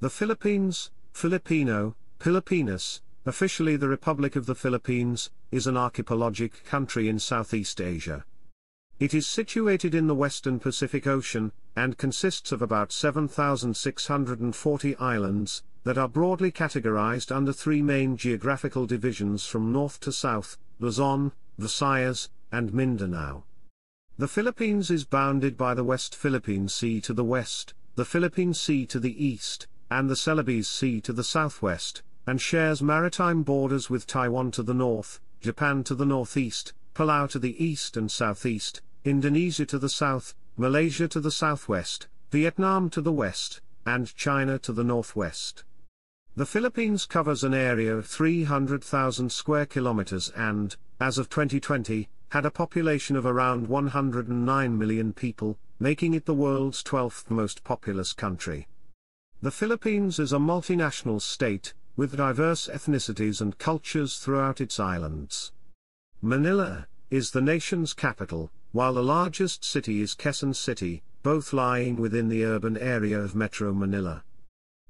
The Philippines, Filipino, Pilipinas, officially the Republic of the Philippines, is an archipelagic country in Southeast Asia. It is situated in the western Pacific Ocean, and consists of about 7,640 islands, that are broadly categorized under three main geographical divisions from north to south, Luzon, Visayas, and Mindanao. The Philippines is bounded by the West Philippine Sea to the west, the Philippine Sea to the east, and the Celebes Sea to the southwest, and shares maritime borders with Taiwan to the north, Japan to the northeast, Palau to the east and southeast, Indonesia to the south, Malaysia to the southwest, Vietnam to the west, and China to the northwest. The Philippines covers an area of 300,000 square kilometers and, as of 2020, had a population of around 109 million people, making it the world's 12th most populous country. The Philippines is a multinational state, with diverse ethnicities and cultures throughout its islands. Manila is the nation's capital, while the largest city is Quezon City, both lying within the urban area of Metro Manila.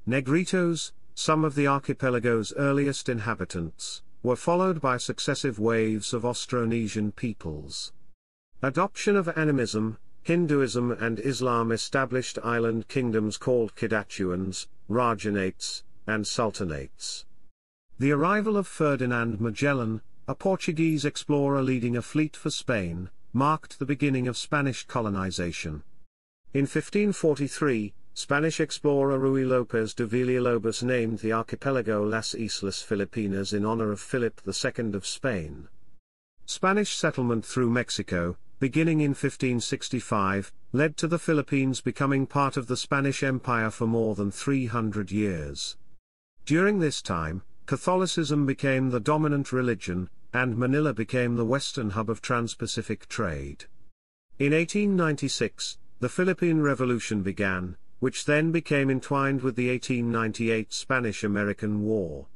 Negritos, some of the archipelago's earliest inhabitants, were followed by successive waves of Austronesian peoples. Adoption of animism, Hinduism and Islam established island kingdoms called Kedatuans, Rajahnates, and Sultanates. The arrival of Ferdinand Magellan, a Portuguese explorer leading a fleet for Spain, marked the beginning of Spanish colonization. In 1543, Spanish explorer Ruy López de Villalobos named the archipelago Las Islas Filipinas in honor of Philip II of Spain. Spanish settlement through Mexico, beginning in 1565, led to the Philippines becoming part of the Spanish Empire for more than 300 years. During this time, Catholicism became the dominant religion, and Manila became the western hub of trans-Pacific trade. In 1896, the Philippine Revolution began, which then became entwined with the 1898 Spanish-American War.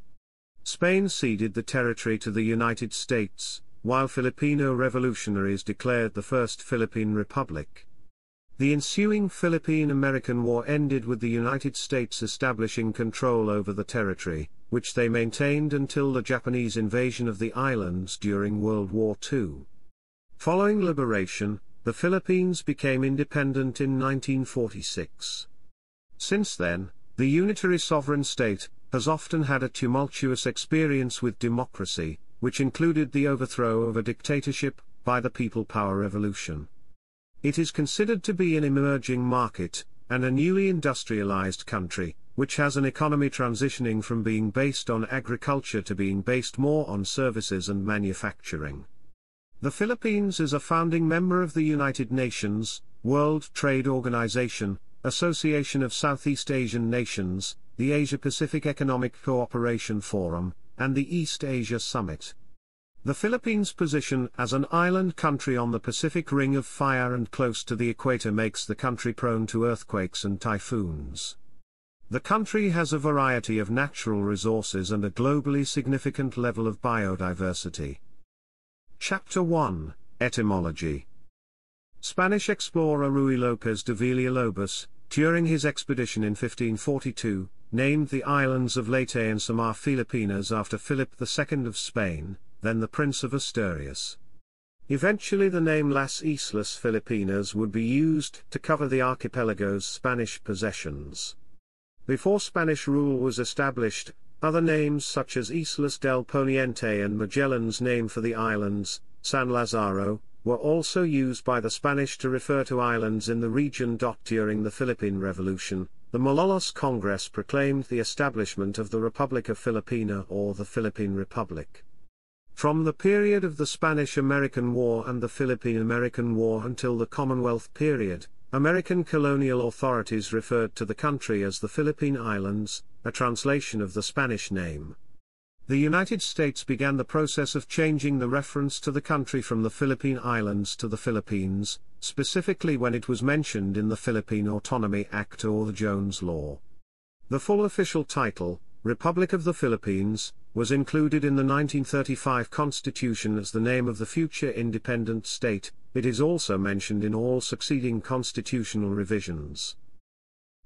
Spain ceded the territory to the United States, while Filipino revolutionaries declared the First Philippine Republic. The ensuing Philippine-American War ended with the United States establishing control over the territory, which they maintained until the Japanese invasion of the islands during World War II. Following liberation, the Philippines became independent in 1946. Since then, the unitary sovereign state has often had a tumultuous experience with democracy, which included the overthrow of a dictatorship by the People Power Revolution. It is considered to be an emerging market, and a newly industrialized country, which has an economy transitioning from being based on agriculture to being based more on services and manufacturing. The Philippines is a founding member of the United Nations, World Trade Organization, Association of Southeast Asian Nations, the Asia-Pacific Economic Cooperation Forum, and the East Asia Summit. The Philippines' position as an island country on the Pacific Ring of Fire and close to the equator makes the country prone to earthquakes and typhoons. The country has a variety of natural resources and a globally significant level of biodiversity. Chapter 1 Etymology Spanish explorer Ruy López de Villalobos, during his expedition in 1542, named the islands of Leyte and Samar Filipinas after Philip II of Spain, then the Prince of Asturias. Eventually the name Las Islas Filipinas would be used to cover the archipelago's Spanish possessions. Before Spanish rule was established, other names such as Islas del Poniente and Magellan's name for the islands, San Lazaro, were also used by the Spanish to refer to islands in the region. During the Philippine Revolution, the Malolos Congress proclaimed the establishment of the Republic of Filipina or the Philippine Republic. From the period of the Spanish-American War and the Philippine-American War until the Commonwealth period, American colonial authorities referred to the country as the Philippine Islands, a translation of the Spanish name. The United States began the process of changing the reference to the country from the Philippine Islands to the Philippines, specifically when it was mentioned in the Philippine Autonomy Act or the Jones Law. The full official title, Republic of the Philippines, was included in the 1935 Constitution as the name of the future independent state, it is also mentioned in all succeeding constitutional revisions.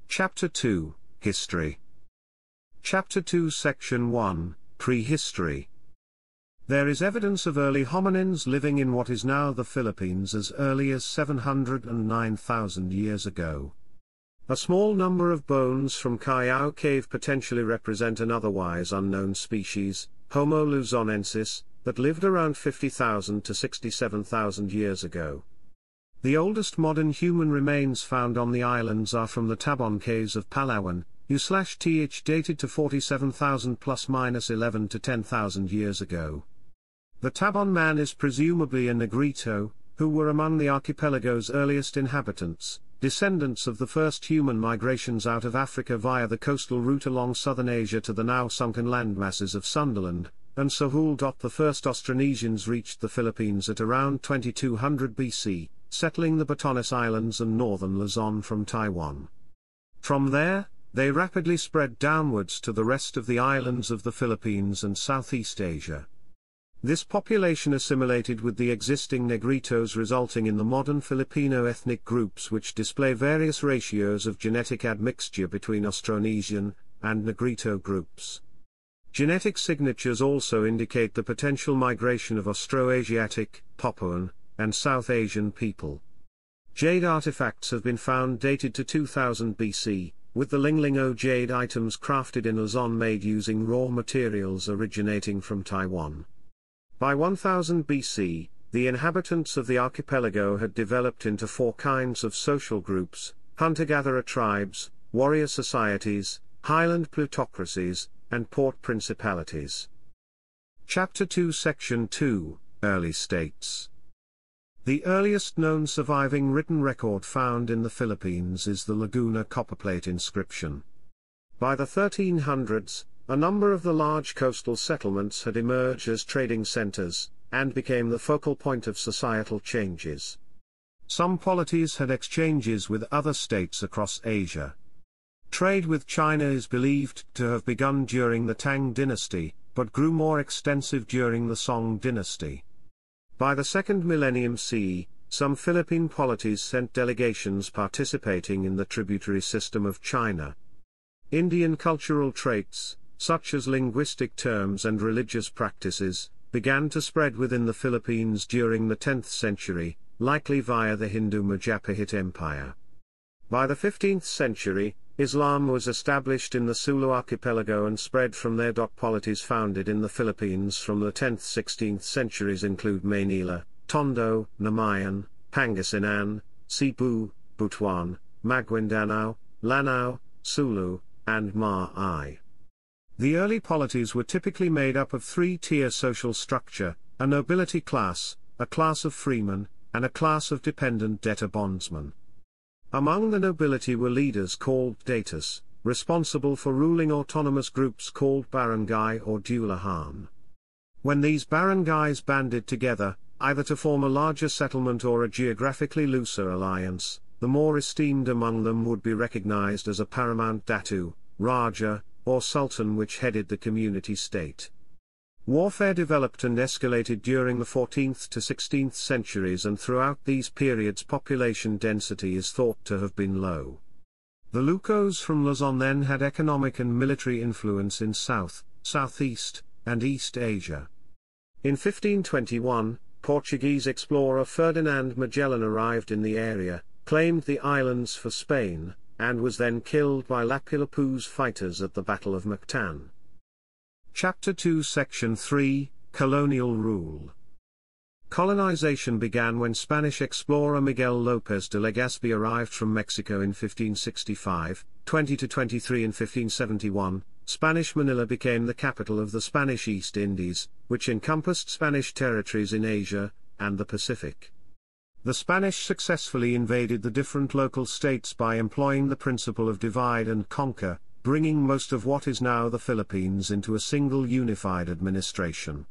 Chapter 2 History Chapter 2 Section 1 Prehistory There is evidence of early hominins living in what is now the Philippines as early as 709,000 years ago. A small number of bones from Callao Cave potentially represent an otherwise unknown species, Homo luzonensis, that lived around 50,000 to 67,000 years ago. The oldest modern human remains found on the islands are from the Tabon caves of Palawan, U/th dated to 47,000 plus minus 11 to 10,000 years ago. The Tabon man is presumably a Negrito, who were among the archipelago's earliest inhabitants, descendants of the first human migrations out of Africa via the coastal route along southern Asia to the now sunken landmasses of Sundaland, and Sahul. The first Austronesians reached the Philippines at around 2200 BC, settling the Batanes Islands and northern Luzon from Taiwan. From there, they rapidly spread downwards to the rest of the islands of the Philippines and Southeast Asia. This population assimilated with the existing Negritos resulting in the modern Filipino ethnic groups which display various ratios of genetic admixture between Austronesian and Negrito groups. Genetic signatures also indicate the potential migration of Austroasiatic, Papuan, and South Asian people. Jade artifacts have been found dated to 2000 BC, with the lingling-o jade items crafted in Luzon made using raw materials originating from Taiwan. By 1000 BC, the inhabitants of the archipelago had developed into four kinds of social groups hunter-gatherer tribes, warrior societies, highland plutocracies, and port principalities. Chapter 2 Section 2 Early States The earliest known surviving written record found in the Philippines is the Laguna copperplate inscription. By the 1300s, a number of the large coastal settlements had emerged as trading centers, and became the focal point of societal changes. Some polities had exchanges with other states across Asia. Trade with China is believed to have begun during the Tang dynasty, but grew more extensive during the Song dynasty. By the second millennium CE, some Philippine polities sent delegations participating in the tributary system of China. Indian cultural traits, such as linguistic terms and religious practices, began to spread within the Philippines during the 10th century, likely via the Hindu Majapahit Empire. By the 15th century, Islam was established in the Sulu archipelago and spread from there. Polities founded in the Philippines from the 10th-16th centuries include Manila, Tondo, Namayan, Pangasinan, Cebu, Butuan, Maguindanao, Lanao, Sulu, and Ma-i. The early polities were typically made up of three-tier social structure, a nobility class, a class of freemen, and a class of dependent debtor bondsmen. Among the nobility were leaders called datus, responsible for ruling autonomous groups called barangay or dulohan. When these barangays banded together, either to form a larger settlement or a geographically looser alliance, the more esteemed among them would be recognized as a paramount datu, raja, or sultan which headed the community state. Warfare developed and escalated during the 14th to 16th centuries and throughout these periods population density is thought to have been low. The Lucos from Luzon then had economic and military influence in South, Southeast, and East Asia. In 1521, Portuguese explorer Ferdinand Magellan arrived in the area, claimed the islands for Spain, and was then killed by Lapu-Lapu's fighters at the Battle of Mactan. Chapter 2 Section 3 Colonial Rule Colonization began when Spanish explorer Miguel López de Legazpi arrived from Mexico in 1565, 20 to 23 in 1571. Spanish Manila became the capital of the Spanish East Indies, which encompassed Spanish territories in Asia and the Pacific. The Spanish successfully invaded the different local states by employing the principle of divide and conquer, bringing most of what is now the Philippines into a single unified administration.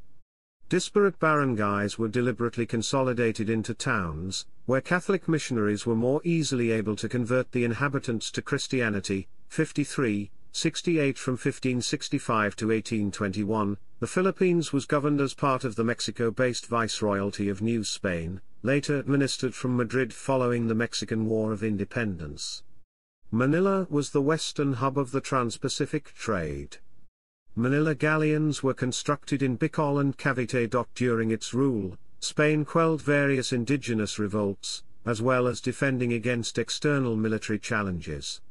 Disparate barangays were deliberately consolidated into towns, where Catholic missionaries were more easily able to convert the inhabitants to Christianity. 53, 68 From 1565 to 1821, the Philippines was governed as part of the Mexico-based Viceroyalty of New Spain, later administered from Madrid following the Mexican War of Independence. Manila was the western hub of the trans-Pacific trade. Manila galleons were constructed in Bicol and Cavite. During its rule, Spain quelled various indigenous revolts, as well as defending against external military challenges.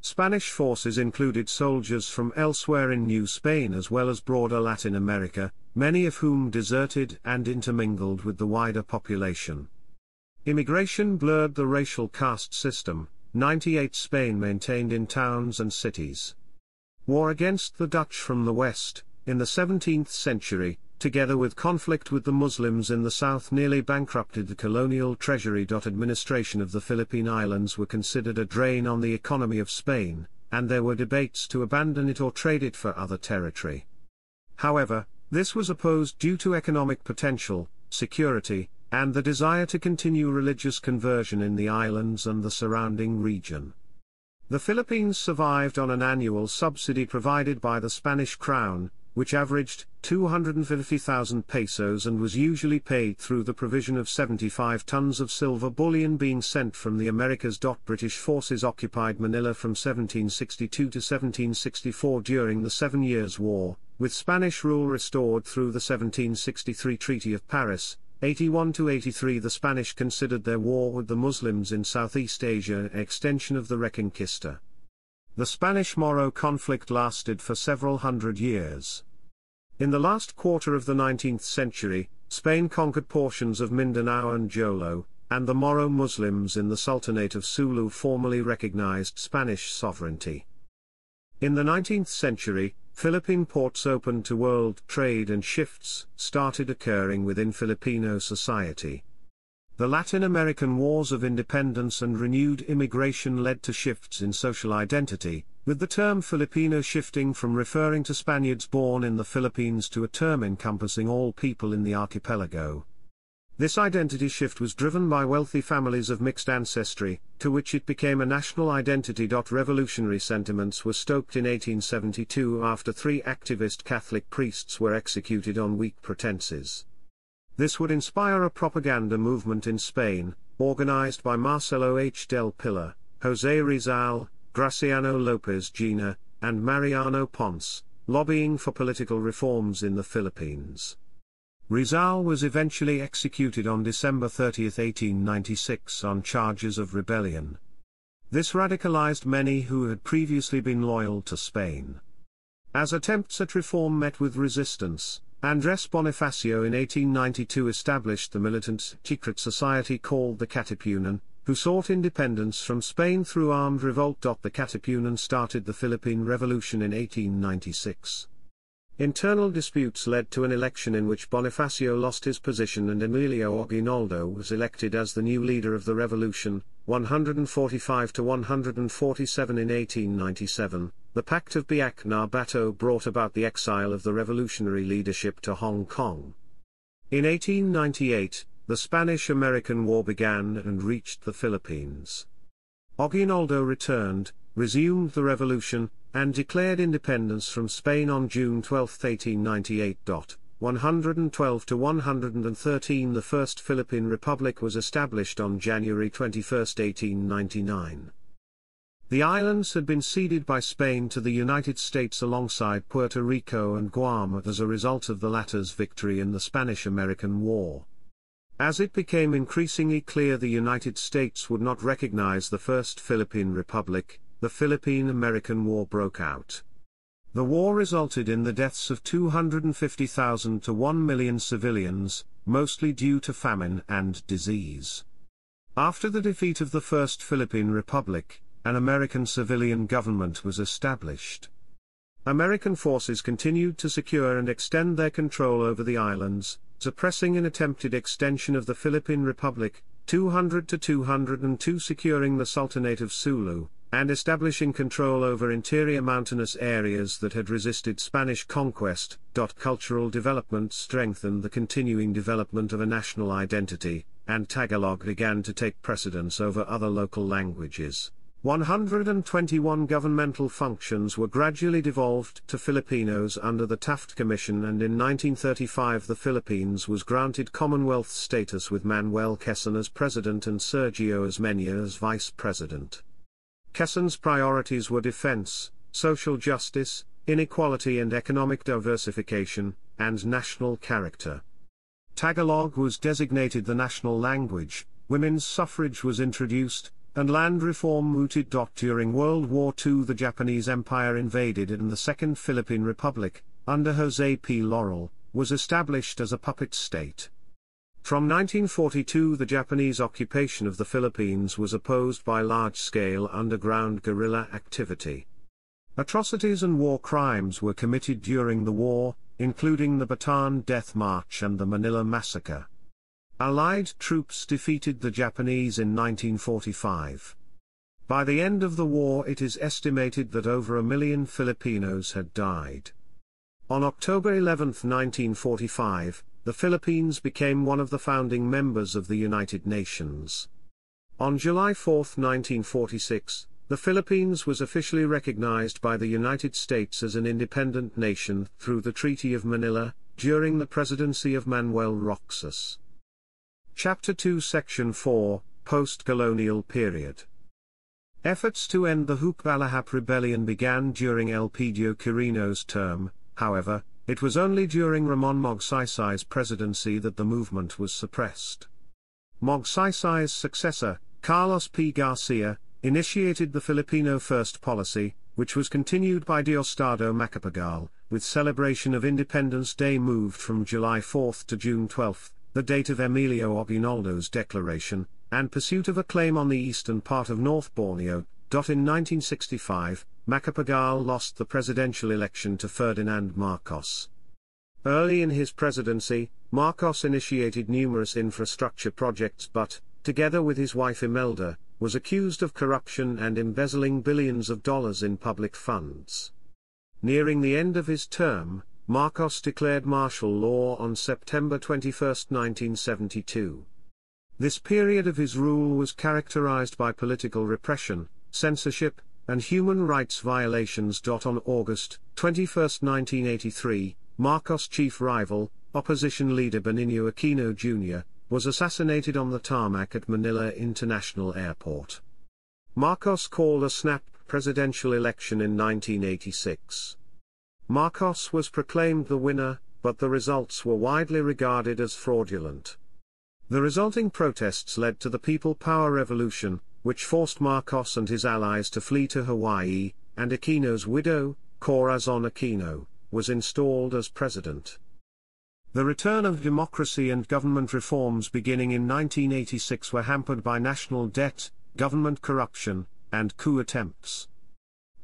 Spanish forces included soldiers from elsewhere in New Spain as well as broader Latin America, many of whom deserted and intermingled with the wider population. Immigration blurred the racial caste system, 98 Spain maintained in towns and cities. War against the Dutch from the west, in the 17th century, together with conflict with the Muslims in the south nearly bankrupted the colonial treasury. Administration of the Philippine Islands were considered a drain on the economy of Spain, and there were debates to abandon it or trade it for other territory. However, this was opposed due to economic potential, security, and the desire to continue religious conversion in the islands and the surrounding region. The Philippines survived on an annual subsidy provided by the Spanish crown, which averaged 250,000 pesos and was usually paid through the provision of 75 tons of silver bullion being sent from the Americas. British forces occupied Manila from 1762 to 1764 during the Seven Years' War, with Spanish rule restored through the 1763 Treaty of Paris. 81 to 83 The Spanish considered their war with the Muslims in Southeast Asia an extension of the Reconquista. The Spanish-Moro conflict lasted for several hundred years. In the last quarter of the 19th century, Spain conquered portions of Mindanao and Jolo, and the Moro Muslims in the Sultanate of Sulu formally recognized Spanish sovereignty. In the 19th century, Philippine ports opened to world trade and shifts started occurring within Filipino society. The Latin American wars of independence and renewed immigration led to shifts in social identity, with the term Filipino shifting from referring to Spaniards born in the Philippines to a term encompassing all people in the archipelago. This identity shift was driven by wealthy families of mixed ancestry, to which it became a national identity. Revolutionary sentiments were stoked in 1872 after three activist Catholic priests were executed on weak pretenses. This would inspire a propaganda movement in Spain, organized by Marcelo H. del Pilar, José Rizal, Graciano López Jaena, and Mariano Ponce, lobbying for political reforms in the Philippines. Rizal was eventually executed on December 30, 1896 on charges of rebellion. This radicalized many who had previously been loyal to Spain. As attempts at reform met with resistance, Andrés Bonifacio in 1892 established the militant secret society called the Katipunan, who sought independence from Spain through armed revolt. The Katipunan started the Philippine Revolution in 1896. Internal disputes led to an election in which Bonifacio lost his position and Emilio Aguinaldo was elected as the new leader of the revolution, 145 to 147 in 1897. The Pact of Biak-na-Bato brought about the exile of the revolutionary leadership to Hong Kong. In 1898, the Spanish-American War began and reached the Philippines. Aguinaldo returned, resumed the revolution, and declared independence from Spain on June 12, 1898. 112 to 113 The First Philippine Republic was established on January 21, 1899. The islands had been ceded by Spain to the United States alongside Puerto Rico and Guam as a result of the latter's victory in the Spanish-American War. As it became increasingly clear the United States would not recognize the First Philippine Republic, the Philippine-American War broke out. The war resulted in the deaths of 250,000 to 1 million civilians, mostly due to famine and disease. After the defeat of the First Philippine Republic, an American civilian government was established. American forces continued to secure and extend their control over the islands, suppressing an attempted extension of the Philippine Republic, 200 to 202 securing the Sultanate of Sulu, and establishing control over interior mountainous areas that had resisted Spanish conquest. Cultural development strengthened the continuing development of a national identity, and Tagalog began to take precedence over other local languages. 121 governmental functions were gradually devolved to Filipinos under the Taft Commission and in 1935 the Philippines was granted Commonwealth status with Manuel Quezon as president and Sergio Osmeña as vice president. Quezon's priorities were defense, social justice, inequality and economic diversification, and national character. Tagalog was designated the national language, women's suffrage was introduced, and land reform mooted. During World War II, the Japanese Empire invaded and the Second Philippine Republic, under Jose P. Laurel, was established as a puppet state. From 1942 the Japanese occupation of the Philippines was opposed by large-scale underground guerrilla activity. Atrocities and war crimes were committed during the war, including the Bataan Death March and the Manila Massacre. Allied troops defeated the Japanese in 1945. By the end of the war it is estimated that over a million Filipinos had died. On October 11, 1945, the Philippines became one of the founding members of the United Nations. On July 4, 1946, the Philippines was officially recognized by the United States as an independent nation through the Treaty of Manila, during the presidency of Manuel Roxas. Chapter 2 Section 4 Post-Colonial Period Efforts to end the Hukbalahap rebellion began during Elpidio Quirino's term, however, it was only during Ramon Magsaysay's presidency that the movement was suppressed. Magsaysay's successor, Carlos P. Garcia, initiated the Filipino First policy, which was continued by Diosdado Macapagal, with celebration of Independence Day moved from July 4 to June 12, the date of Emilio Aguinaldo's declaration, and pursuit of a claim on the eastern part of North Borneo. In 1965, Macapagal lost the presidential election to Ferdinand Marcos. Early in his presidency, Marcos initiated numerous infrastructure projects but, together with his wife Imelda, was accused of corruption and embezzling billions of dollars in public funds. Nearing the end of his term, Marcos declared martial law on September 21, 1972. This period of his rule was characterized by political repression, censorship, and human rights violations. On August 21, 1983, Marcos' chief rival, opposition leader Benigno Aquino Jr., was assassinated on the tarmac at Manila International Airport. Marcos called a snap presidential election in 1986. Marcos was proclaimed the winner, but the results were widely regarded as fraudulent. The resulting protests led to the People Power Revolution, which forced Marcos and his allies to flee to Hawaii, and Aquino's widow, Corazon Aquino, was installed as president. The return of democracy and government reforms beginning in 1986 were hampered by national debt, government corruption, and coup attempts.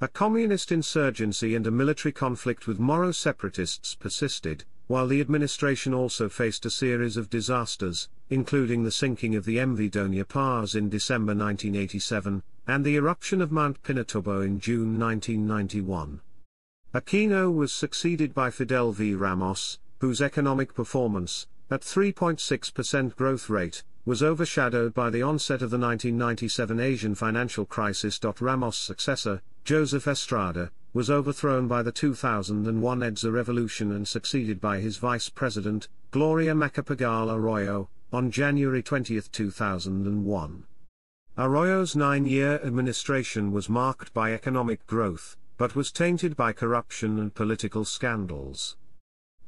A communist insurgency and a military conflict with Moro separatists persisted, while the administration also faced a series of disasters, including the sinking of the MV Doña Paz in December 1987, and the eruption of Mount Pinatubo in June 1991. Aquino was succeeded by Fidel V. Ramos, whose economic performance, at 3.6% growth rate, was overshadowed by the onset of the 1997 Asian financial crisis. Ramos' successor, Joseph Estrada, was overthrown by the 2001 EDSA revolution and succeeded by his vice president, Gloria Macapagal Arroyo, on January 20, 2001. Arroyo's nine-year administration was marked by economic growth, but was tainted by corruption and political scandals.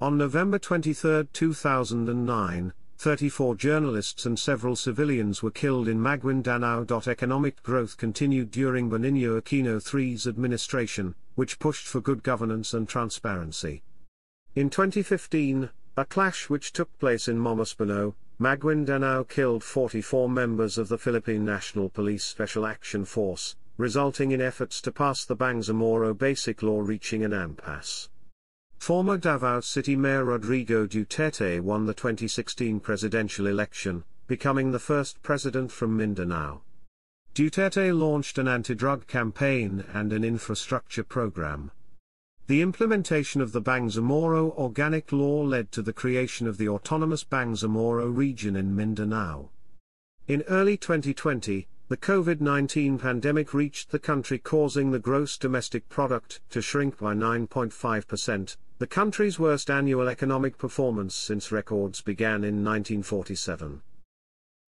On November 23, 2009, 34 journalists and several civilians were killed in Maguindanao. Economic growth continued during Benigno Aquino III's administration, which pushed for good governance and transparency. In 2015, a clash which took place in Mamasapano, Maguindanao killed 44 members of the Philippine National Police Special Action Force, resulting in efforts to pass the Bangsamoro Basic Law reaching an impasse. Former Davao City Mayor Rodrigo Duterte won the 2016 presidential election, becoming the first president from Mindanao. Duterte launched an anti-drug campaign and an infrastructure program. The implementation of the Bangsamoro Organic Law led to the creation of the autonomous Bangsamoro region in Mindanao. In early 2020, the COVID-19 pandemic reached the country causing the gross domestic product to shrink by 9.5%, the country's worst annual economic performance since records began in 1947.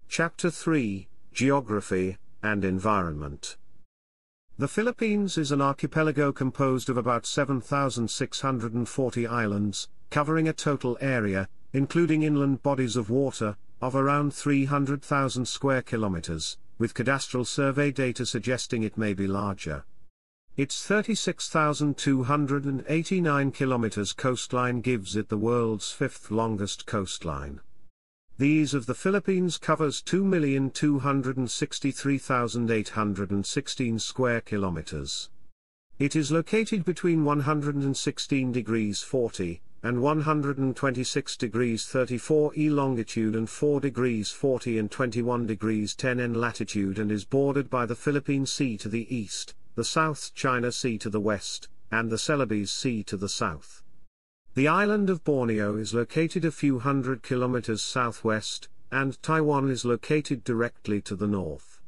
Chapter 3 Geography and environment. The Philippines is an archipelago composed of about 7,640 islands, covering a total area, including inland bodies of water, of around 300,000 square kilometers, with cadastral survey data suggesting it may be larger. Its 36,289 kilometers coastline gives it the world's fifth longest coastline. These of the Philippines covers 2,263,816 square kilometers. It is located between 116 degrees 40 and 126 degrees 34 E longitude and 4 degrees 40 and 21 degrees 10 N latitude and is bordered by the Philippine Sea to the east, the South China Sea to the west, and the Celebes Sea to the south. The island of Borneo is located a few hundred kilometers southwest, and Taiwan is located directly to the north.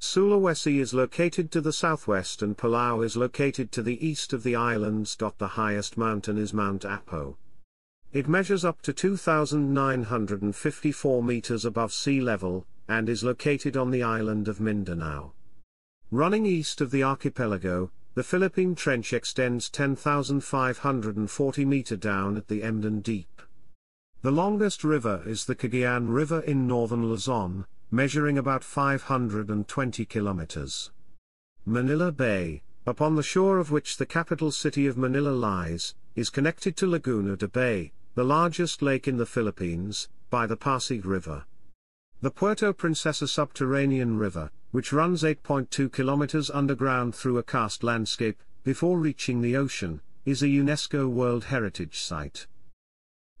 Sulawesi is located to the southwest and Palau is located to the east of the islands. The highest mountain is Mount Apo. It measures up to 2,954 meters above sea level, and is located on the island of Mindanao. Running east of the archipelago, the Philippine Trench extends 10,540 meter down at the Emden Deep. The longest river is the Cagayan River in northern Luzon, measuring about 520 kilometers. Manila Bay, upon the shore of which the capital city of Manila lies, is connected to Laguna de Bay, the largest lake in the Philippines, by the Pasig River. The Puerto Princesa subterranean river, which runs 8.2 kilometers underground through a karst landscape, before reaching the ocean, is a UNESCO World Heritage Site.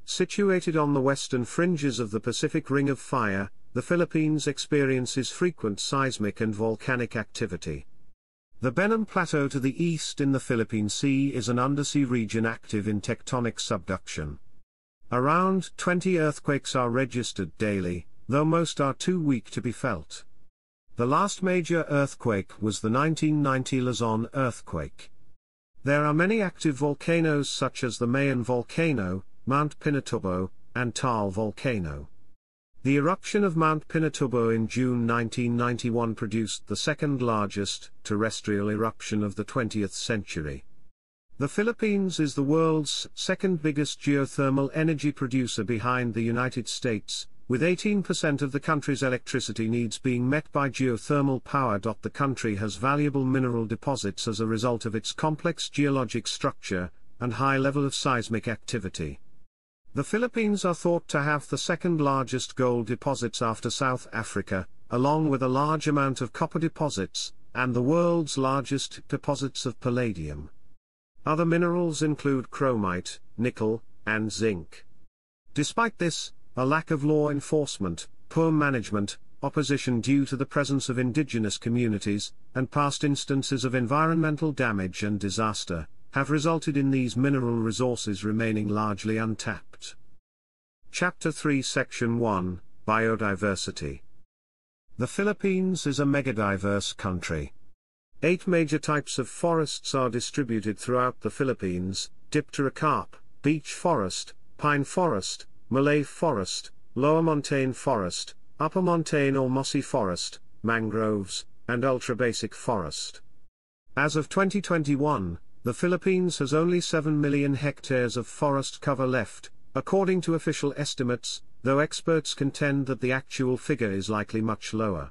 Situated on the western fringes of the Pacific Ring of Fire, the Philippines experiences frequent seismic and volcanic activity. The Benham Plateau to the east in the Philippine Sea is an undersea region active in tectonic subduction. Around 20 earthquakes are registered daily, though most are too weak to be felt. The last major earthquake was the 1990 Luzon earthquake. There are many active volcanoes such as the Mayon volcano, Mount Pinatubo, and Taal volcano. The eruption of Mount Pinatubo in June 1991 produced the second largest terrestrial eruption of the 20th century. The Philippines is the world's second biggest geothermal energy producer behind the United States, with 18% of the country's electricity needs being met by geothermal power. The country has valuable mineral deposits as a result of its complex geologic structure and high level of seismic activity. The Philippines are thought to have the second largest gold deposits after South Africa, along with a large amount of copper deposits, and the world's largest deposits of palladium. Other minerals include chromite, nickel, and zinc. Despite this, a lack of law enforcement, poor management, opposition due to the presence of indigenous communities, and past instances of environmental damage and disaster, have resulted in these mineral resources remaining largely untapped. Chapter 3 Section 1 Biodiversity The Philippines is a megadiverse country. Eight major types of forests are distributed throughout the Philippines, dipterocarp, beech forest, pine forest, molave forest, lower montane forest, upper montane or mossy forest, mangroves, and ultrabasic forest. As of 2021, the Philippines has only 7 million hectares of forest cover left, according to official estimates, though experts contend that the actual figure is likely much lower.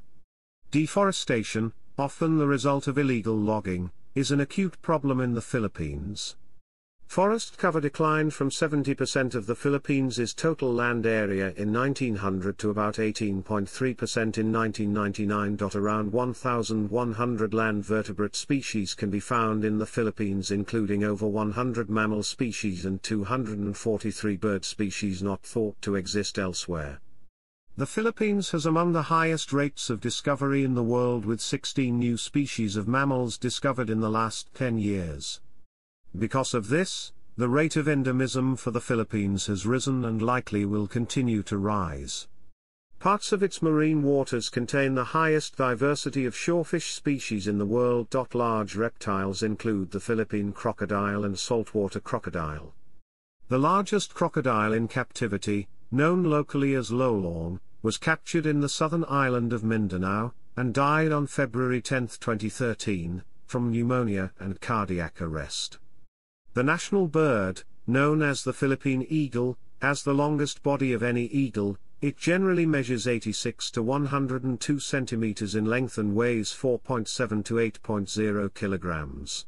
Deforestation, often the result of illegal logging, is an acute problem in the Philippines. Forest cover declined from 70% of the Philippines' total land area in 1900 to about 18.3% in 1999. Around 1,100 land vertebrate species can be found in the Philippines, including over 100 mammal species and 243 bird species not thought to exist elsewhere. The Philippines has among the highest rates of discovery in the world with 16 new species of mammals discovered in the last 10 years. Because of this, the rate of endemism for the Philippines has risen and likely will continue to rise. Parts of its marine waters contain the highest diversity of shorefish species in the world. Large reptiles include the Philippine crocodile and saltwater crocodile. The largest crocodile in captivity, known locally as Lolong, was captured in the southern island of Mindanao, and died on February 10, 2013, from pneumonia and cardiac arrest. The national bird, known as the Philippine eagle, has the longest body of any eagle, it generally measures 86 to 102 centimeters in length and weighs 4.7 to 8.0 kilograms.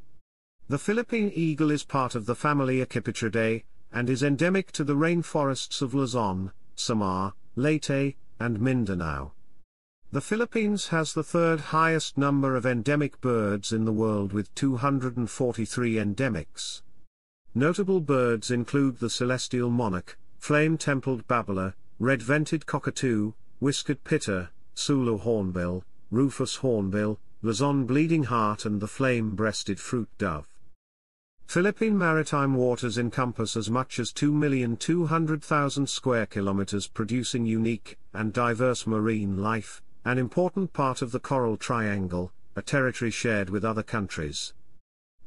The Philippine eagle is part of the family Accipitridae, and is endemic to the rainforests of Luzon, Samar, Leyte, and Mindanao. The Philippines has the third highest number of endemic birds in the world with 243 endemics. Notable birds include the celestial monarch, flame-templed babbler, red-vented cockatoo, whiskered pitta, Sulu hornbill, rufous hornbill, Luzon bleeding heart and the flame-breasted fruit dove. Philippine maritime waters encompass as much as 2,200,000 square kilometers producing unique and diverse marine life, an important part of the Coral Triangle, a territory shared with other countries.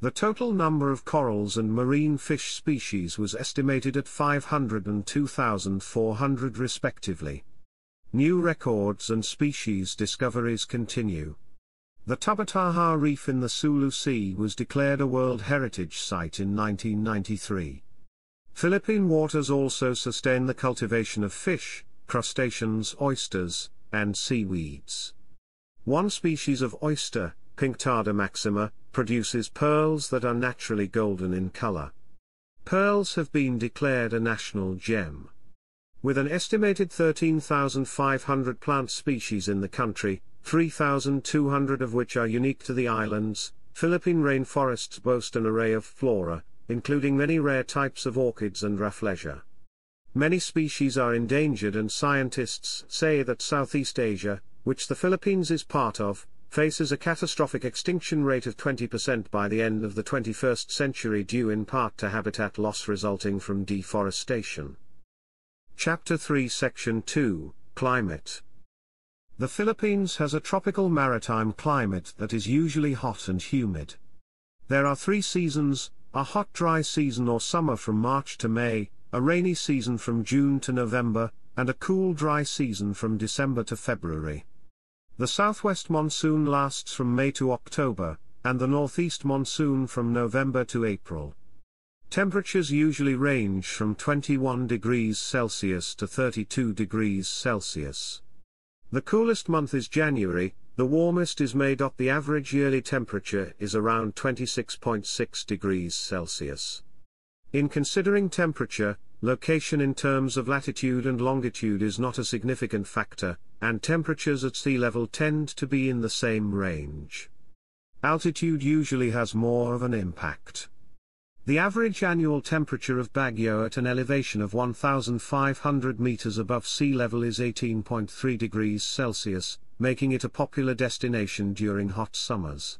The total number of corals and marine fish species was estimated at 500 and 2,400 respectively. New records and species discoveries continue. The Tubataha Reef in the Sulu Sea was declared a World Heritage Site in 1993. Philippine waters also sustain the cultivation of fish, crustaceans, oysters, and seaweeds. One species of oyster, Pinctada maxima, produces pearls that are naturally golden in color. Pearls have been declared a national gem. With an estimated 13,500 plant species in the country, 3,200 of which are unique to the islands, Philippine rainforests boast an array of flora, including many rare types of orchids and rafflesia. Many species are endangered and scientists say that Southeast Asia, which the Philippines is part of, faces a catastrophic extinction rate of 20% by the end of the 21st century due in part to habitat loss resulting from deforestation. Chapter 3 Section 2 Climate the Philippines has a tropical maritime climate that is usually hot and humid. There are three seasons, a hot dry season or summer from March to May, a rainy season from June to November, and a cool dry season from December to February. The southwest monsoon lasts from May to October, and the northeast monsoon from November to April. Temperatures usually range from 21 degrees Celsius to 32 degrees Celsius. The coolest month is January, the warmest is May. The average yearly temperature is around 26.6 degrees Celsius. In considering temperature, location in terms of latitude and longitude is not a significant factor, and temperatures at sea level tend to be in the same range. Altitude usually has more of an impact. The average annual temperature of Baguio at an elevation of 1,500 meters above sea level is 18.3 degrees Celsius, making it a popular destination during hot summers.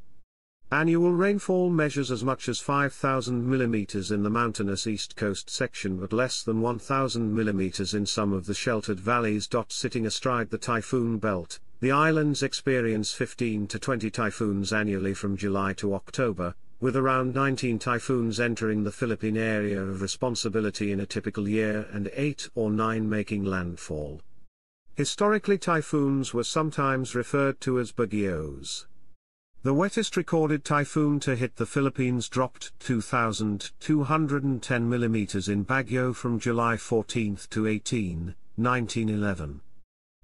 Annual rainfall measures as much as 5,000 millimeters in the mountainous east coast section but less than 1,000 millimeters in some of the sheltered valleys. Sitting astride the typhoon belt, the islands experience 15 to 20 typhoons annually from July to October, with around 19 typhoons entering the Philippine area of responsibility in a typical year and 8 or 9 making landfall. Historically typhoons were sometimes referred to as bagyos. The wettest recorded typhoon to hit the Philippines dropped 2,210 mm in Baguio from July 14 to 18, 1911.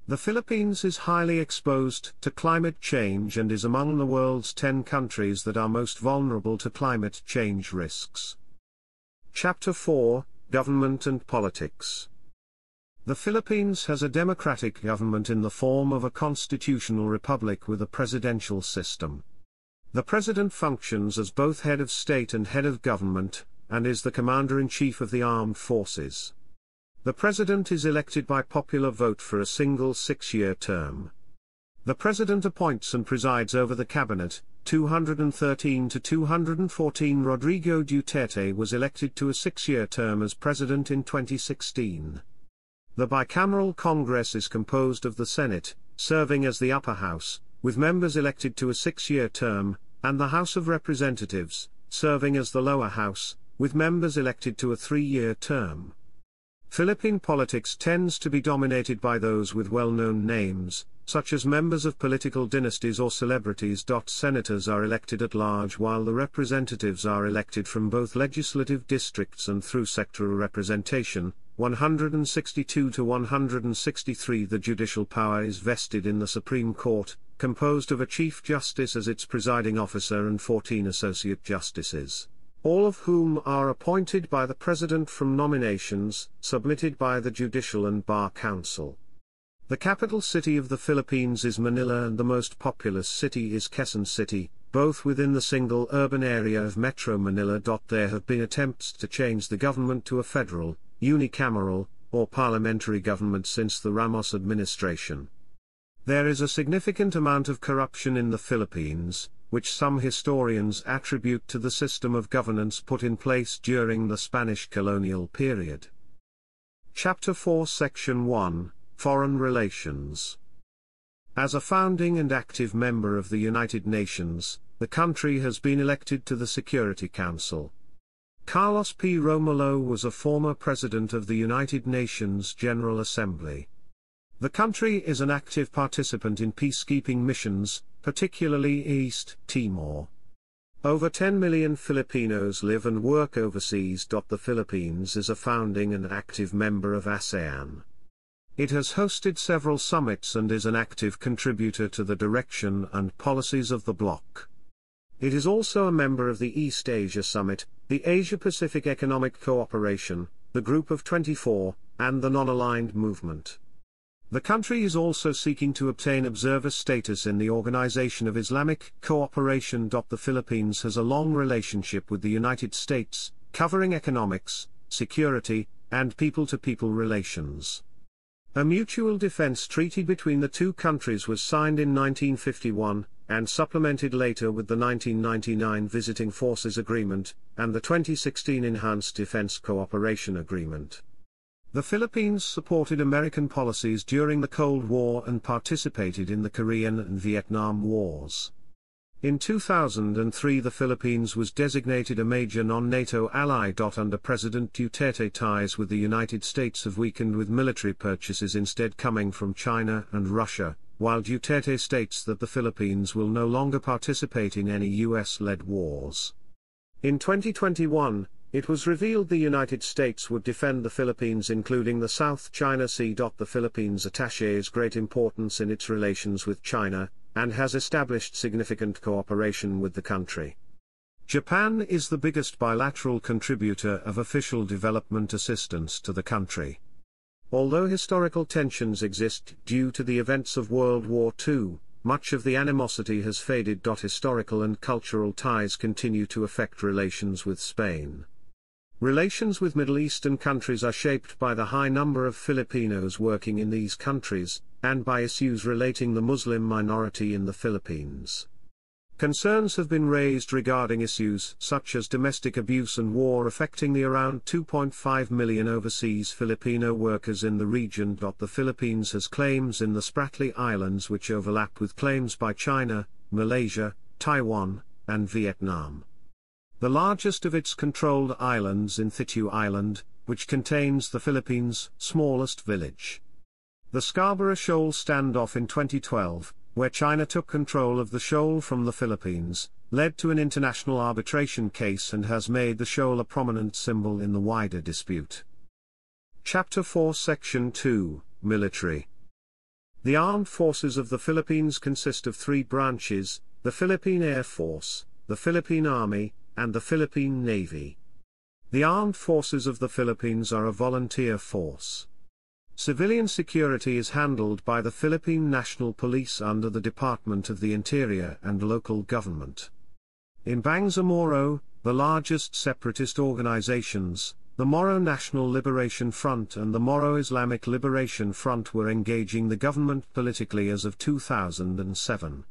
The Philippines is highly exposed to climate change and is among the world's 10 countries that are most vulnerable to climate change risks. Chapter 4 Government and Politics The Philippines has a democratic government in the form of a constitutional republic with a presidential system. The president functions as both head of state and head of government, and is the commander-in-chief of the armed forces. The President is elected by popular vote for a single six-year term. The President appoints and presides over the Cabinet, 213 to 214 Rodrigo Duterte was elected to a six-year term as President in 2016. The bicameral Congress is composed of the Senate, serving as the upper house, with members elected to a six-year term, and the House of Representatives, serving as the lower house, with members elected to a three-year term. Philippine politics tends to be dominated by those with well-known names, such as members of political dynasties or celebrities. Senators are elected at large while the representatives are elected from both legislative districts and through sectoral representation. 162 to 163 The judicial power is vested in the Supreme Court, composed of a Chief Justice as its presiding officer and 14 Associate Justices all of whom are appointed by the President from nominations submitted by the Judicial and Bar Council. The capital city of the Philippines is Manila and the most populous city is Quezon City, both within the single urban area of Metro Manila. There have been attempts to change the government to a federal, unicameral, or parliamentary government since the Ramos administration. There is a significant amount of corruption in the Philippines, which some historians attribute to the system of governance put in place during the Spanish colonial period. Chapter 4 Section 1 Foreign Relations As a founding and active member of the United Nations, the country has been elected to the Security Council. Carlos P. Romulo was a former president of the United Nations General Assembly. The country is an active participant in peacekeeping missions, particularly East Timor. Over 10 million Filipinos live and work overseas. The Philippines is a founding and active member of ASEAN. It has hosted several summits and is an active contributor to the direction and policies of the bloc. It is also a member of the East Asia Summit, the Asia Pacific Economic Cooperation, the Group of 24, and the Non-Aligned Movement. The country is also seeking to obtain observer status in the Organization of Islamic Cooperation. The Philippines has a long relationship with the United States, covering economics, security, and people-to-people relations. A mutual defense treaty between the two countries was signed in 1951, and supplemented later with the 1999 Visiting Forces Agreement, and the 2016 Enhanced Defense Cooperation Agreement. The Philippines supported American policies during the Cold War and participated in the Korean and Vietnam Wars. In 2003 the Philippines was designated a major non-NATO ally. Under President Duterte ties with the United States have weakened with military purchases instead coming from China and Russia, while Duterte states that the Philippines will no longer participate in any US-led wars. In 2021, it was revealed the United States would defend the Philippines including the South China Sea. The Philippines attaches great importance in its relations with China, and has established significant cooperation with the country. Japan is the biggest bilateral contributor of official development assistance to the country. Although historical tensions exist due to the events of World War II, much of the animosity has faded. Historical and cultural ties continue to affect relations with Spain. Relations with Middle Eastern countries are shaped by the high number of Filipinos working in these countries, and by issues relating the Muslim minority in the Philippines. Concerns have been raised regarding issues such as domestic abuse and war affecting the around 2.5 million overseas Filipino workers in the region. The Philippines has claims in the Spratly Islands which overlap with claims by China, Malaysia, Taiwan, and Vietnam. The largest of its controlled islands in Thitu Island, which contains the Philippines' smallest village. The Scarborough Shoal standoff in 2012, where China took control of the shoal from the Philippines, led to an international arbitration case and has made the shoal a prominent symbol in the wider dispute. Chapter 4 Section 2 Military The armed forces of the Philippines consist of three branches, the Philippine Air Force, the Philippine Army, and the Philippine Navy. The armed forces of the Philippines are a volunteer force. Civilian security is handled by the Philippine National Police under the Department of the Interior and local government. In Bangsamoro, the largest separatist organizations, the Moro National Liberation Front and the Moro Islamic Liberation Front were engaging the government politically as of 2007.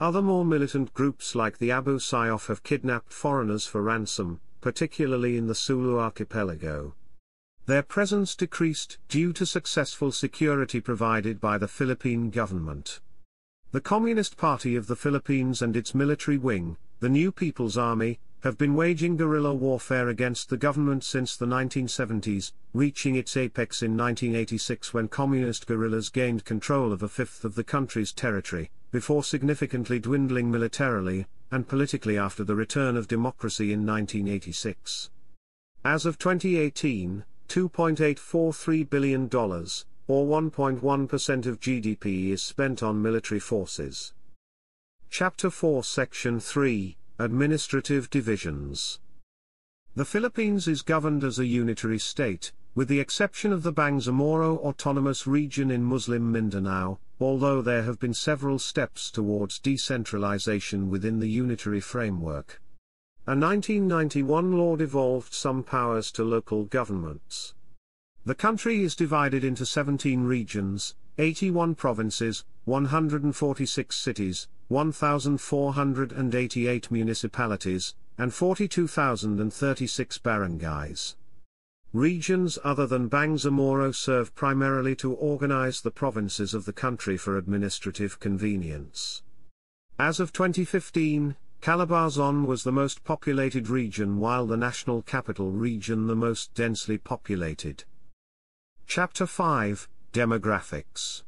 Other more militant groups like the Abu Sayyaf have kidnapped foreigners for ransom, particularly in the Sulu archipelago. Their presence decreased due to successful security provided by the Philippine government. The Communist Party of the Philippines and its military wing, the New People's Army, have been waging guerrilla warfare against the government since the 1970s, reaching its apex in 1986 when communist guerrillas gained control of a fifth of the country's territory, before significantly dwindling militarily and politically after the return of democracy in 1986. As of 2018, $2.843 billion, or 1.1% of GDP is spent on military forces. Chapter 4 Section 3 Administrative Divisions The Philippines is governed as a unitary state, with the exception of the Bangsamoro Autonomous Region in Muslim Mindanao, although there have been several steps towards decentralization within the unitary framework. A 1991 law devolved some powers to local governments. The country is divided into 17 regions, 81 provinces, 146 cities, 1,488 municipalities, and 42,036 barangays. Regions other than Bangsamoro serve primarily to organize the provinces of the country for administrative convenience. As of 2015, Calabarzon was the most populated region while the National Capital Region the most densely populated. Chapter 5 Demographics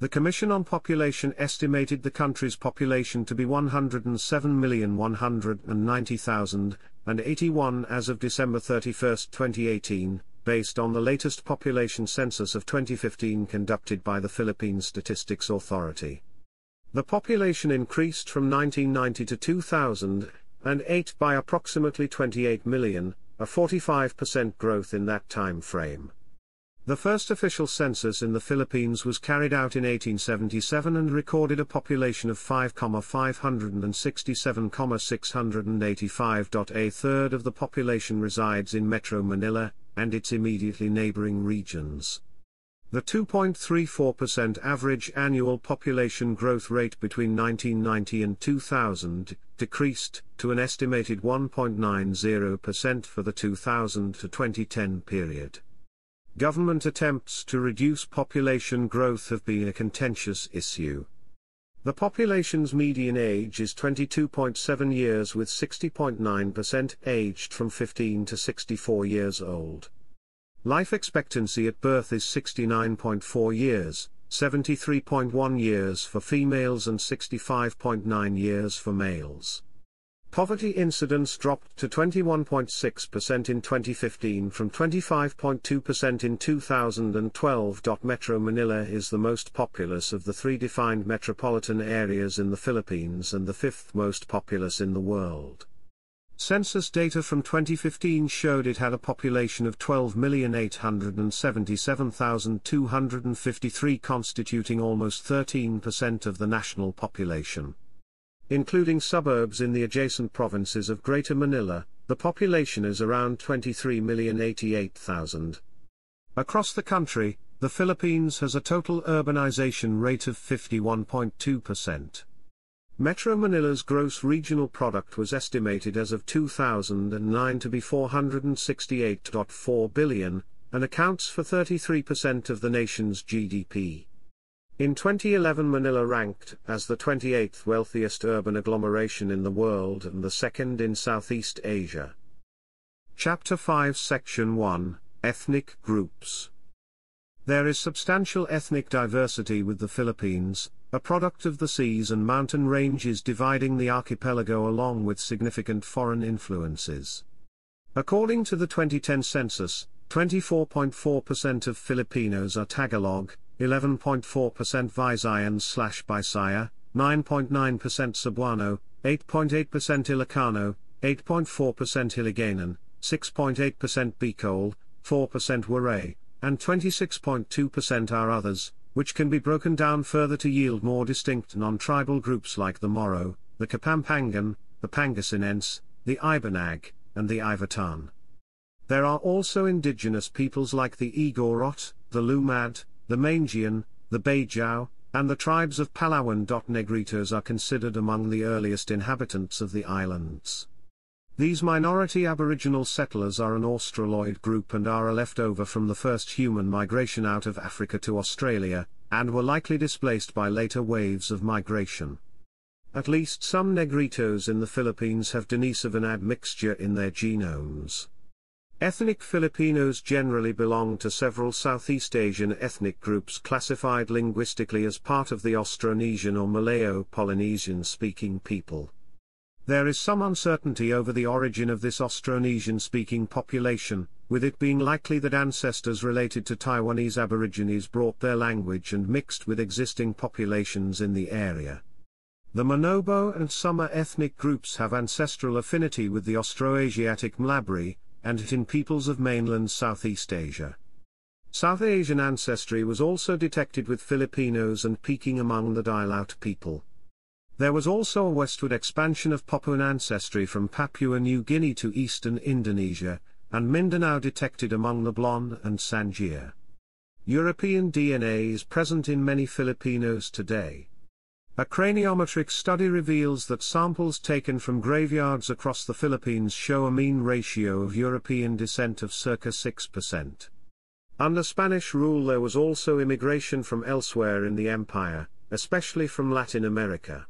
the Commission on Population estimated the country's population to be 107,190,081 as of December 31, 2018, based on the latest population census of 2015 conducted by the Philippine Statistics Authority. The population increased from 1990 to 2008 by approximately 28 million, a 45% growth in that time frame. The first official census in the Philippines was carried out in 1877 and recorded a population of 5,567,685. A third of the population resides in Metro Manila, and its immediately neighboring regions. The 2.34% average annual population growth rate between 1990 and 2000 decreased to an estimated 1.90% for the 2000 to 2010 period government attempts to reduce population growth have been a contentious issue. The population's median age is 22.7 years with 60.9% aged from 15 to 64 years old. Life expectancy at birth is 69.4 years, 73.1 years for females and 65.9 years for males. Poverty incidence dropped to 21.6% in 2015 from 25.2% in 2012. Metro Manila is the most populous of the three defined metropolitan areas in the Philippines and the fifth most populous in the world. Census data from 2015 showed it had a population of 12,877,253 constituting almost 13% of the national population. Including suburbs in the adjacent provinces of Greater Manila, the population is around 23,088,000. Across the country, the Philippines has a total urbanization rate of 51.2%. Metro Manila's gross regional product was estimated as of 2009 to be 468.4 billion, and accounts for 33% of the nation's GDP. In 2011 Manila ranked as the 28th wealthiest urban agglomeration in the world and the second in Southeast Asia. Chapter 5 Section 1 Ethnic Groups There is substantial ethnic diversity with the Philippines, a product of the seas and mountain ranges dividing the archipelago along with significant foreign influences. According to the 2010 census, 24.4% of Filipinos are Tagalog, 11.4% Visayan slash Bisaya, 9.9% Cebuano, 8.8% Ilocano, 8.4% Hiligaynon, 6.8% Bicol, 4% Waray, and 26.2% are others, which can be broken down further to yield more distinct non-tribal groups like the Moro, the Kapampangan, the Pangasinense, the Ibanag, and the Ivatan. There are also indigenous peoples like the Igorot, the Lumad, the Mangyan, the Bajau, and the tribes of Palawan. Negritos are considered among the earliest inhabitants of the islands. These minority aboriginal settlers are an Australoid group and are a leftover from the first human migration out of Africa to Australia, and were likely displaced by later waves of migration. At least some Negritos in the Philippines have Denisovan admixture in their genomes. Ethnic Filipinos generally belong to several Southeast Asian ethnic groups classified linguistically as part of the Austronesian or Malayo-Polynesian speaking people. There is some uncertainty over the origin of this Austronesian speaking population, with it being likely that ancestors related to Taiwanese Aborigines brought their language and mixed with existing populations in the area. The Manobo and Sama ethnic groups have ancestral affinity with the Austroasiatic Mlabri, and in peoples of mainland Southeast Asia. South Asian ancestry was also detected with Filipinos and Peking among the Dilaut people. There was also a westward expansion of Papuan ancestry from Papua New Guinea to eastern Indonesia, and Mindanao detected among the Blaan and Sangir. European DNA is present in many Filipinos today. A craniometric study reveals that samples taken from graveyards across the Philippines show a mean ratio of European descent of circa 6%. Under Spanish rule there was also immigration from elsewhere in the empire, especially from Latin America.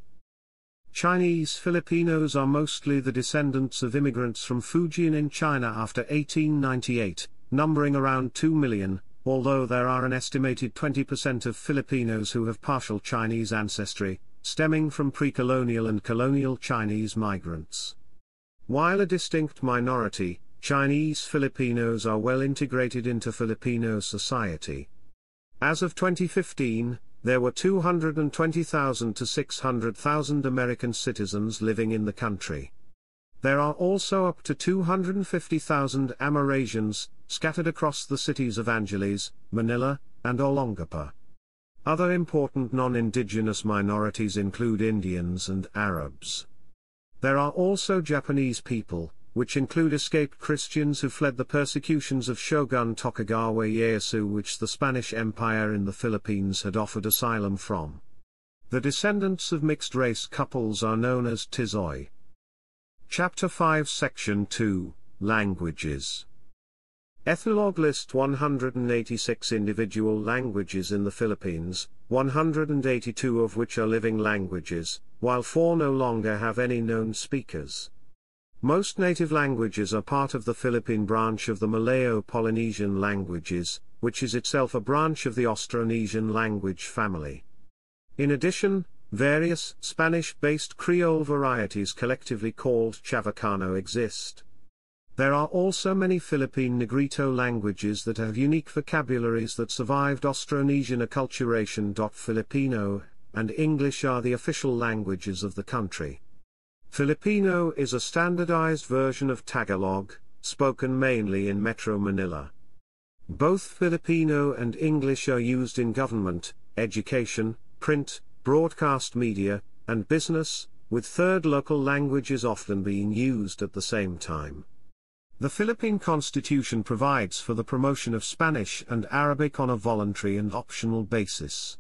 Chinese Filipinos are mostly the descendants of immigrants from Fujian in China after 1898, numbering around 2 million, although there are an estimated 20% of Filipinos who have partial Chinese ancestry, stemming from pre-colonial and colonial Chinese migrants. While a distinct minority, Chinese Filipinos are well integrated into Filipino society. As of 2015, there were 220,000 to 600,000 American citizens living in the country. There are also up to 250,000 Amerasians, scattered across the cities of Angeles, Manila, and Olongapo. Other important non-indigenous minorities include Indians and Arabs. There are also Japanese people, which include escaped Christians who fled the persecutions of Shogun Tokugawa Ieyasu which the Spanish Empire in the Philippines had offered asylum from. The descendants of mixed-race couples are known as Tisoy. Chapter 5 Section 2, Languages Ethnologue list 186 individual languages in the Philippines, 182 of which are living languages, while four no longer have any known speakers. Most native languages are part of the Philippine branch of the Malayo-Polynesian languages, which is itself a branch of the Austronesian language family. In addition, various Spanish-based Creole varieties collectively called Chavacano exist. There are also many Philippine Negrito languages that have unique vocabularies that survived Austronesian acculturation. Filipino and English are the official languages of the country. Filipino is a standardized version of Tagalog, spoken mainly in Metro Manila. Both Filipino and English are used in government, education, print, broadcast media, and business, with third local languages often being used at the same time. The Philippine Constitution provides for the promotion of Spanish and Arabic on a voluntary and optional basis.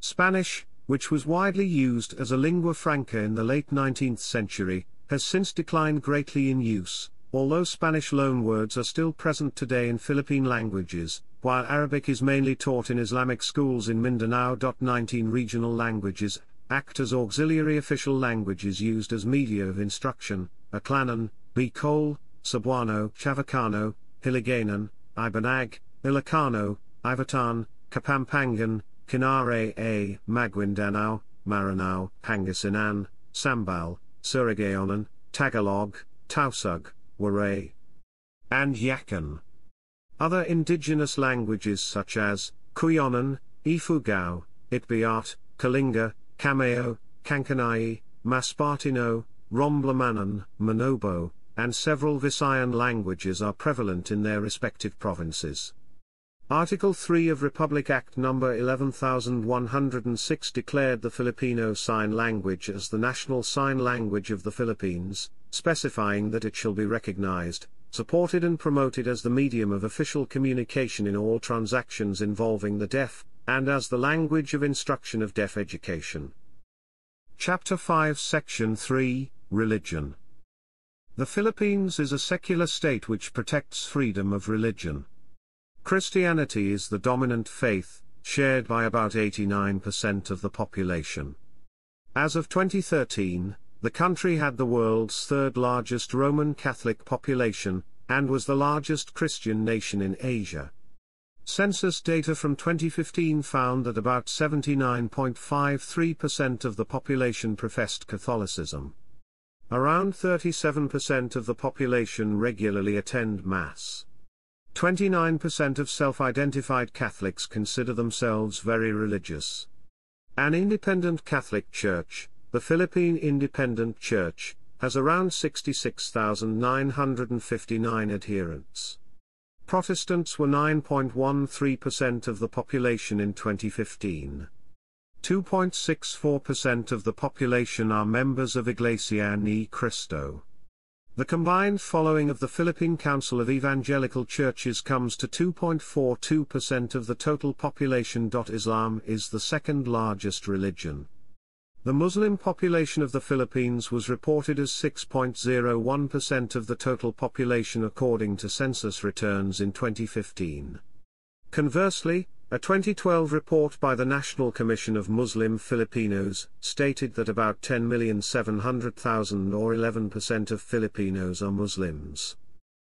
Spanish, which was widely used as a lingua franca in the late 19th century, has since declined greatly in use, although Spanish loanwords are still present today in Philippine languages, while Arabic is mainly taught in Islamic schools in Mindanao. 19 regional languages act as auxiliary official languages used as media of instruction, Aklanon, Bicol, Cebuano, Chavacano, Hiligaynon, Ibanag, Ilocano, Ivatan, Kapampangan, Kinaray-a, Maguindanao, Maranao, Pangasinan, Sambal, Surigaonon, Tagalog, Tausug, Waray, and Yakan. Other indigenous languages such as Cuyonon, Ifugao, Itbayat, Kalinga, Kamayo, Kankanai, Masbateño, Romblomanon, Manobo, and several Visayan languages are prevalent in their respective provinces. Article 3 of Republic Act No. 11106 declared the Filipino Sign Language as the national sign language of the Philippines, specifying that it shall be recognized, supported and promoted as the medium of official communication in all transactions involving the deaf, and as the language of instruction of deaf education. Chapter 5 Section 3 Religion The Philippines is a secular state which protects freedom of religion. Christianity is the dominant faith, shared by about 89% of the population. As of 2013, the country had the world's third largest Roman Catholic population, and was the largest Christian nation in Asia. Census data from 2015 found that about 79.53% of the population professed Catholicism. Around 37% of the population regularly attend Mass. 29% of self identified Catholics consider themselves very religious. An independent Catholic Church, the Philippine Independent Church, has around 66,959 adherents. Protestants were 9.13% of the population in 2015. 2.64% of the population are members of Iglesia Ni Cristo. The combined following of the Philippine Council of Evangelical Churches comes to 2.42% of the total population. Islam is the second largest religion. The Muslim population of the Philippines was reported as 6.01% of the total population according to census returns in 2015. Conversely, a 2012 report by the National Commission of Muslim Filipinos stated that about 10,700,000 or 11% of Filipinos are Muslims.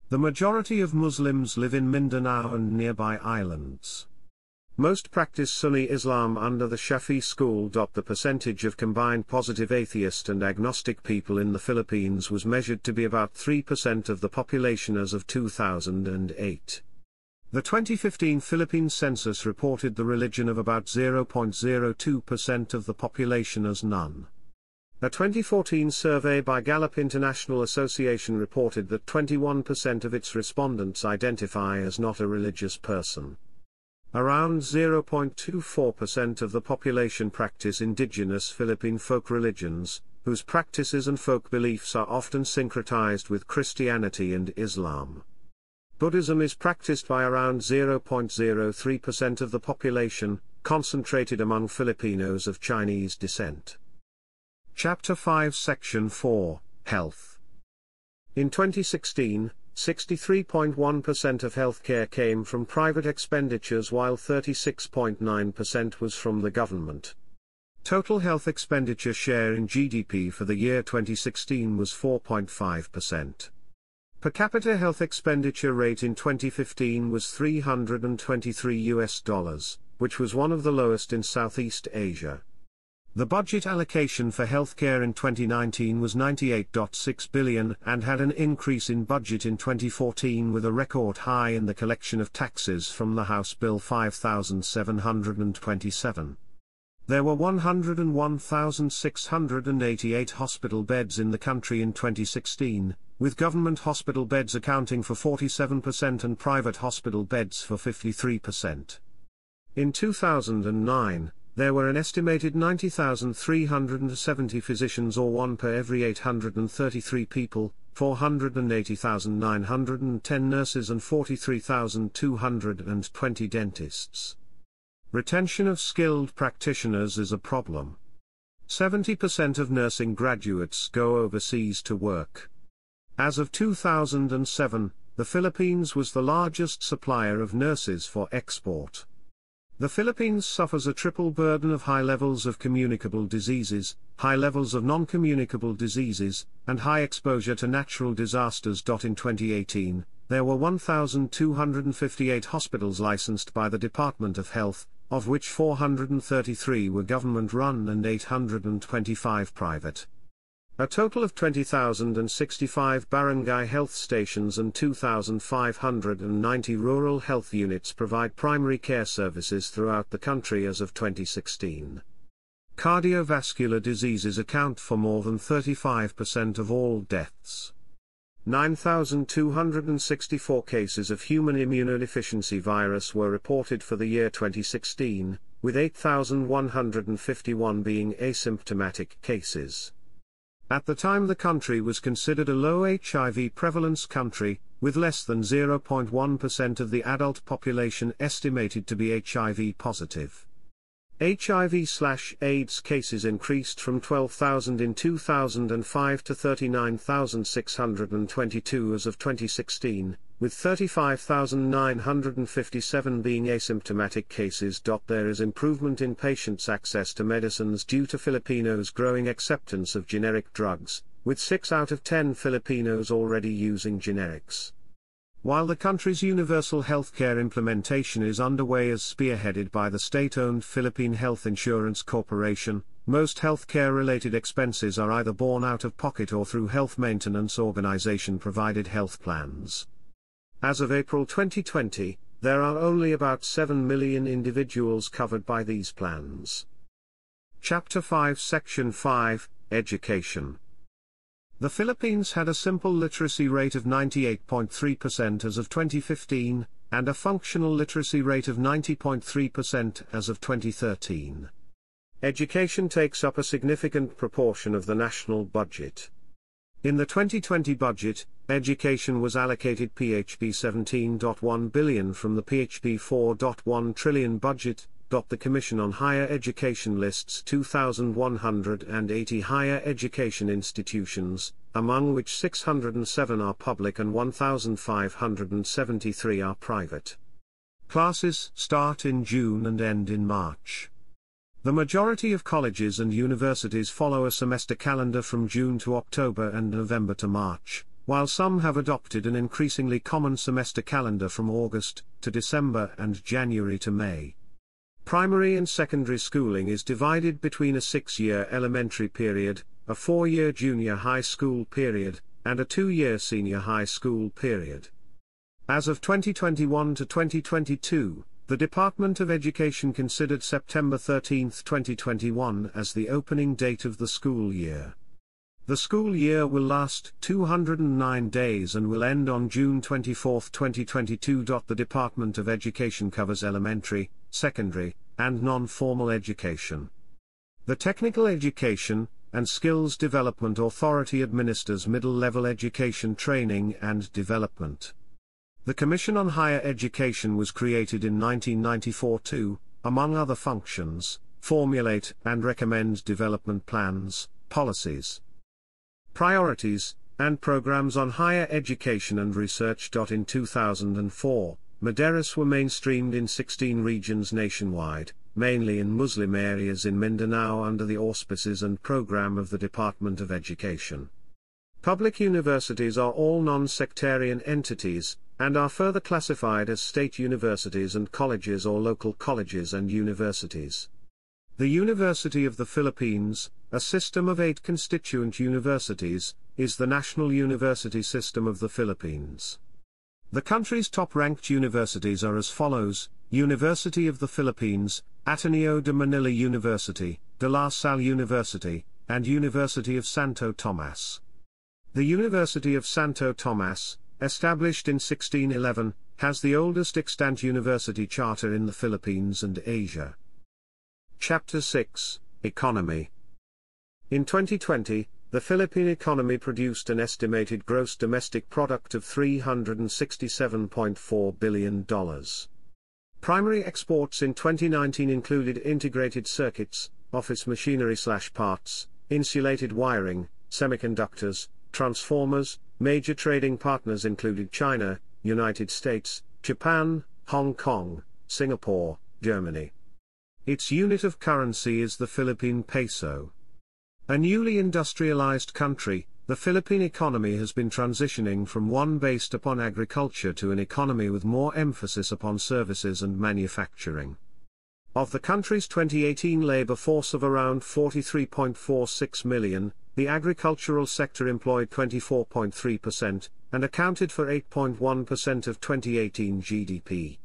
The majority of Muslims live in Mindanao and nearby islands. Most practice Sunni Islam under the Shafi school. The percentage of combined positive atheist and agnostic people in the Philippines was measured to be about 3% of the population as of 2008. The 2015 Philippine census reported the religion of about 0.02% of the population as none. A 2014 survey by Gallup International Association reported that 21% of its respondents identify as not a religious person. Around 0.24% of the population practice indigenous Philippine folk religions, whose practices and folk beliefs are often syncretized with Christianity and Islam. Buddhism is practiced by around 0.03% of the population, concentrated among Filipinos of Chinese descent. Chapter 5 Section 4 Health In 2016, 63.1% of healthcare came from private expenditures while 36.9% was from the government. Total health expenditure share in GDP for the year 2016 was 4.5%. Per capita health expenditure rate in 2015 was 323 US dollars, which was one of the lowest in Southeast Asia. The budget allocation for healthcare in 2019 was 98.6 billion and had an increase in budget in 2014 with a record high in the collection of taxes from the House Bill 5727. There were 101,688 hospital beds in the country in 2016, with government hospital beds accounting for 47% and private hospital beds for 53%. In 2009, there were an estimated 90,370 physicians or one per every 833 people, 480,910 nurses and 43,220 dentists. Retention of skilled practitioners is a problem. 70% of nursing graduates go overseas to work. As of 2007, the Philippines was the largest supplier of nurses for export. The Philippines suffers a triple burden of high levels of communicable diseases, high levels of non-communicable diseases, and high exposure to natural disasters. In 2018, there were 1,258 hospitals licensed by the Department of Health, of which 433 were government-run and 825 private. A total of 20,065 barangay health stations and 2,590 rural health units provide primary care services throughout the country as of 2016. Cardiovascular diseases account for more than 35% of all deaths. 9,264 cases of human immunodeficiency virus were reported for the year 2016, with 8,151 being asymptomatic cases. At the time the country was considered a low HIV prevalence country, with less than 0.1% of the adult population estimated to be HIV positive. HIV/AIDS cases increased from 12,000 in 2005 to 39,622 as of 2016, with 35,957 being asymptomatic cases. There is improvement in patients' access to medicines due to Filipinos' growing acceptance of generic drugs, with 6 out of 10 Filipinos already using generics. While the country's universal healthcare implementation is underway as spearheaded by the state-owned Philippine Health Insurance Corporation, most healthcare-related expenses are either borne out of pocket or through health maintenance organization-provided health plans. As of April 2020, there are only about 7 million individuals covered by these plans. Chapter 5 Section 5 Education the Philippines had a simple literacy rate of 98.3% as of 2015, and a functional literacy rate of 90.3% as of 2013. Education takes up a significant proportion of the national budget. In the 2020 budget, education was allocated PHP 17.1 billion from the PHP 4.1 trillion budget, the Commission on Higher Education lists 2,180 higher education institutions, among which 607 are public and 1,573 are private. Classes start in June and end in March. The majority of colleges and universities follow a semester calendar from June to October and November to March, while some have adopted an increasingly common semester calendar from August to December and January to May. Primary and secondary schooling is divided between a six-year elementary period, a four-year junior high school period, and a two-year senior high school period. As of 2021 to 2022, the Department of Education considered September 13, 2021 as the opening date of the school year. The school year will last 209 days and will end on June 24, 2022. The Department of Education covers elementary, secondary, and non-formal education. The Technical Education and Skills Development Authority administers middle-level education training and development. The Commission on Higher Education was created in 1994 to, among other functions, formulate and recommend development plans, policies, priorities, and programs on higher education and research. In 2004, Madaris were mainstreamed in 16 regions nationwide, mainly in Muslim areas in Mindanao under the auspices and program of the Department of Education. Public universities are all non-sectarian entities, and are further classified as state universities and colleges or local colleges and universities. The University of the Philippines, a system of eight constituent universities, is the national university system of the Philippines. The country's top-ranked universities are as follows, University of the Philippines, Ateneo de Manila University, De La Salle University, and University of Santo Tomas. The University of Santo Tomas, established in 1611, has the oldest extant university charter in the Philippines and Asia. Chapter 6 Economy In 2020, the Philippine economy produced an estimated gross domestic product of $367.4 billion. Primary exports in 2019 included integrated circuits, office machinery slash parts, insulated wiring, semiconductors, transformers, major trading partners included China, United States, Japan, Hong Kong, Singapore, Germany. Its unit of currency is the Philippine peso. A newly industrialized country, the Philippine economy has been transitioning from one based upon agriculture to an economy with more emphasis upon services and manufacturing. Of the country's 2018 labor force of around 43.46 million, the agricultural sector employed 24.3% and accounted for 8.1% of 2018 GDP.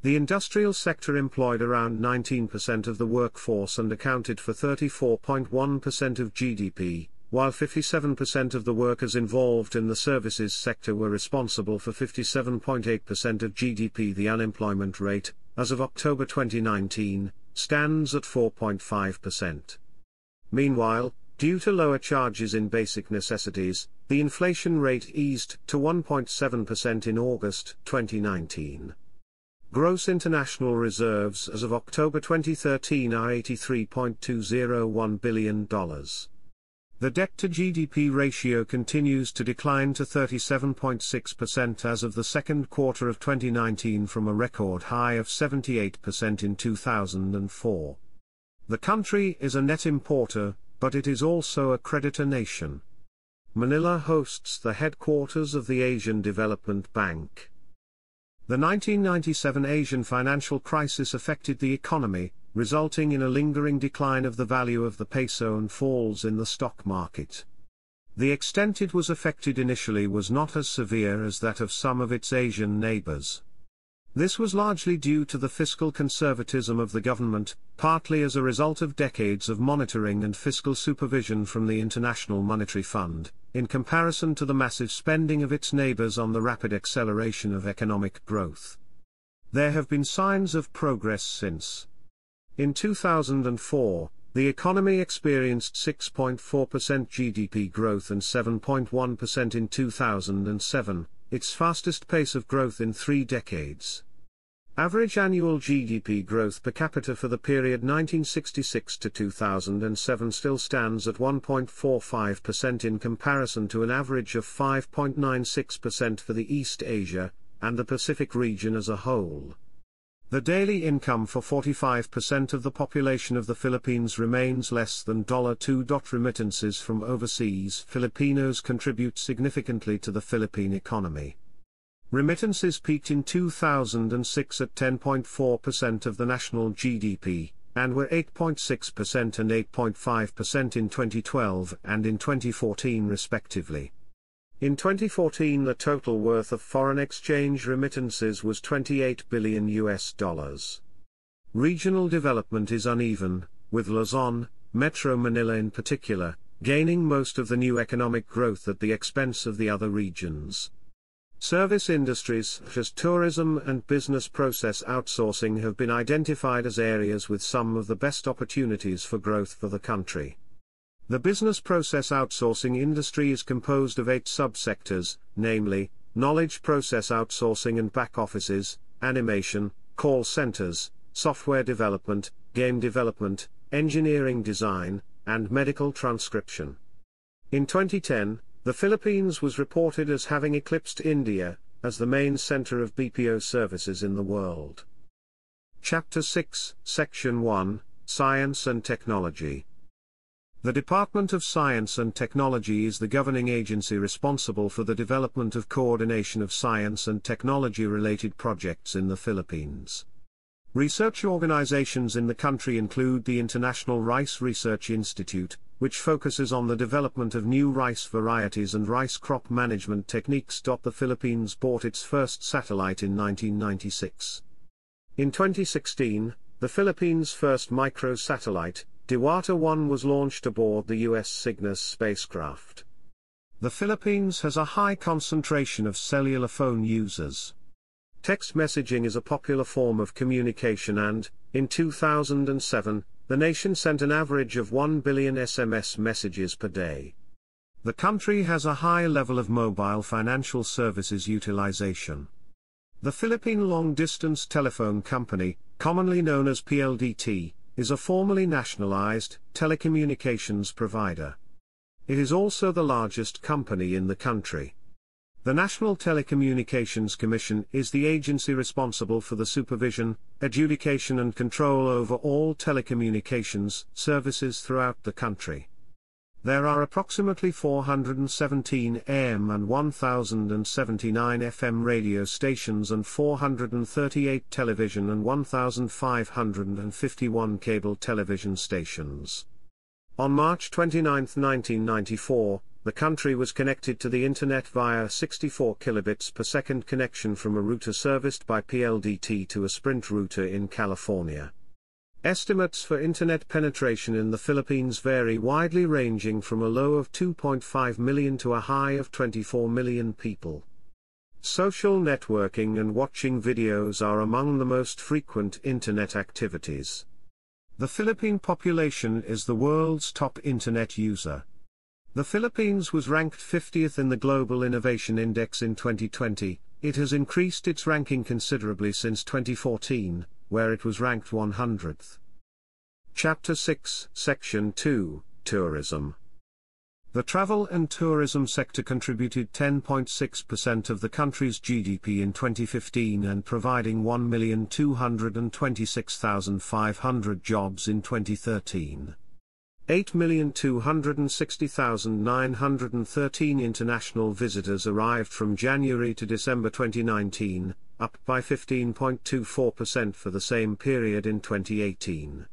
The industrial sector employed around 19% of the workforce and accounted for 34.1% of GDP, while 57% of the workers involved in the services sector were responsible for 57.8% of GDP. The unemployment rate, as of October 2019, stands at 4.5%. Meanwhile, due to lower charges in basic necessities, the inflation rate eased to 1.7% in August 2019. Gross international reserves as of October 2013 are $83.201 billion. The debt to GDP ratio continues to decline to 37.6% as of the second quarter of 2019 from a record high of 78% in 2004. The country is a net importer, but it is also a creditor nation. Manila hosts the headquarters of the Asian Development Bank. The 1997 Asian financial crisis affected the economy, resulting in a lingering decline of the value of the peso and falls in the stock market. The extent it was affected initially was not as severe as that of some of its Asian neighbors. This was largely due to the fiscal conservatism of the government, partly as a result of decades of monitoring and fiscal supervision from the International Monetary Fund, in comparison to the massive spending of its neighbors on the rapid acceleration of economic growth. There have been signs of progress since. In 2004, the economy experienced 6.4% GDP growth and 7.1% in 2007, its fastest pace of growth in three decades. Average annual GDP growth per capita for the period 1966 to 2007 still stands at 1.45% in comparison to an average of 5.96% for the East Asia and the Pacific region as a whole. The daily income for 45% of the population of the Philippines remains less than $2. Remittances from overseas Filipinos contribute significantly to the Philippine economy. Remittances peaked in 2006 at 10.4% of the national GDP, and were 8.6% and 8.5% in 2012 and in 2014 respectively. In 2014 the total worth of foreign exchange remittances was 28 billion US dollars. Regional development is uneven, with Luzon, Metro Manila in particular, gaining most of the new economic growth at the expense of the other regions. Service industries such as tourism and business process outsourcing have been identified as areas with some of the best opportunities for growth for the country. The business process outsourcing industry is composed of eight subsectors, namely, knowledge process outsourcing and back offices, animation, call centers, software development, game development, engineering design, and medical transcription. In 2010, the Philippines was reported as having eclipsed India, as the main center of BPO services in the world. Chapter 6, Section 1, Science and Technology the Department of Science and Technology is the governing agency responsible for the development of coordination of science and technology related projects in the Philippines. Research organizations in the country include the International Rice Research Institute, which focuses on the development of new rice varieties and rice crop management techniques. The Philippines bought its first satellite in 1996. In 2016, the Philippines' first microsatellite, Diwata 1 was launched aboard the US Cygnus spacecraft. The Philippines has a high concentration of cellular phone users. Text messaging is a popular form of communication and, in 2007, the nation sent an average of 1 billion SMS messages per day. The country has a high level of mobile financial services utilization. The Philippine Long Distance Telephone Company, commonly known as PLDT, is a formally nationalized telecommunications provider. It is also the largest company in the country. The National Telecommunications Commission is the agency responsible for the supervision, adjudication and control over all telecommunications services throughout the country. There are approximately 417 AM and 1079 FM radio stations and 438 television and 1551 cable television stations. On March 29, 1994, the country was connected to the Internet via 64 kilobits per second connection from a router serviced by PLDT to a Sprint router in California. Estimates for Internet penetration in the Philippines vary widely ranging from a low of 2.5 million to a high of 24 million people. Social networking and watching videos are among the most frequent Internet activities. The Philippine population is the world's top Internet user. The Philippines was ranked 50th in the Global Innovation Index in 2020, it has increased its ranking considerably since 2014, where it was ranked 100th. Chapter 6, Section 2, Tourism. The travel and tourism sector contributed 10.6% of the country's GDP in 2015 and providing 1,226,500 jobs in 2013. 8,260,913 international visitors arrived from January to December 2019, up by 15.24% for the same period in 2018.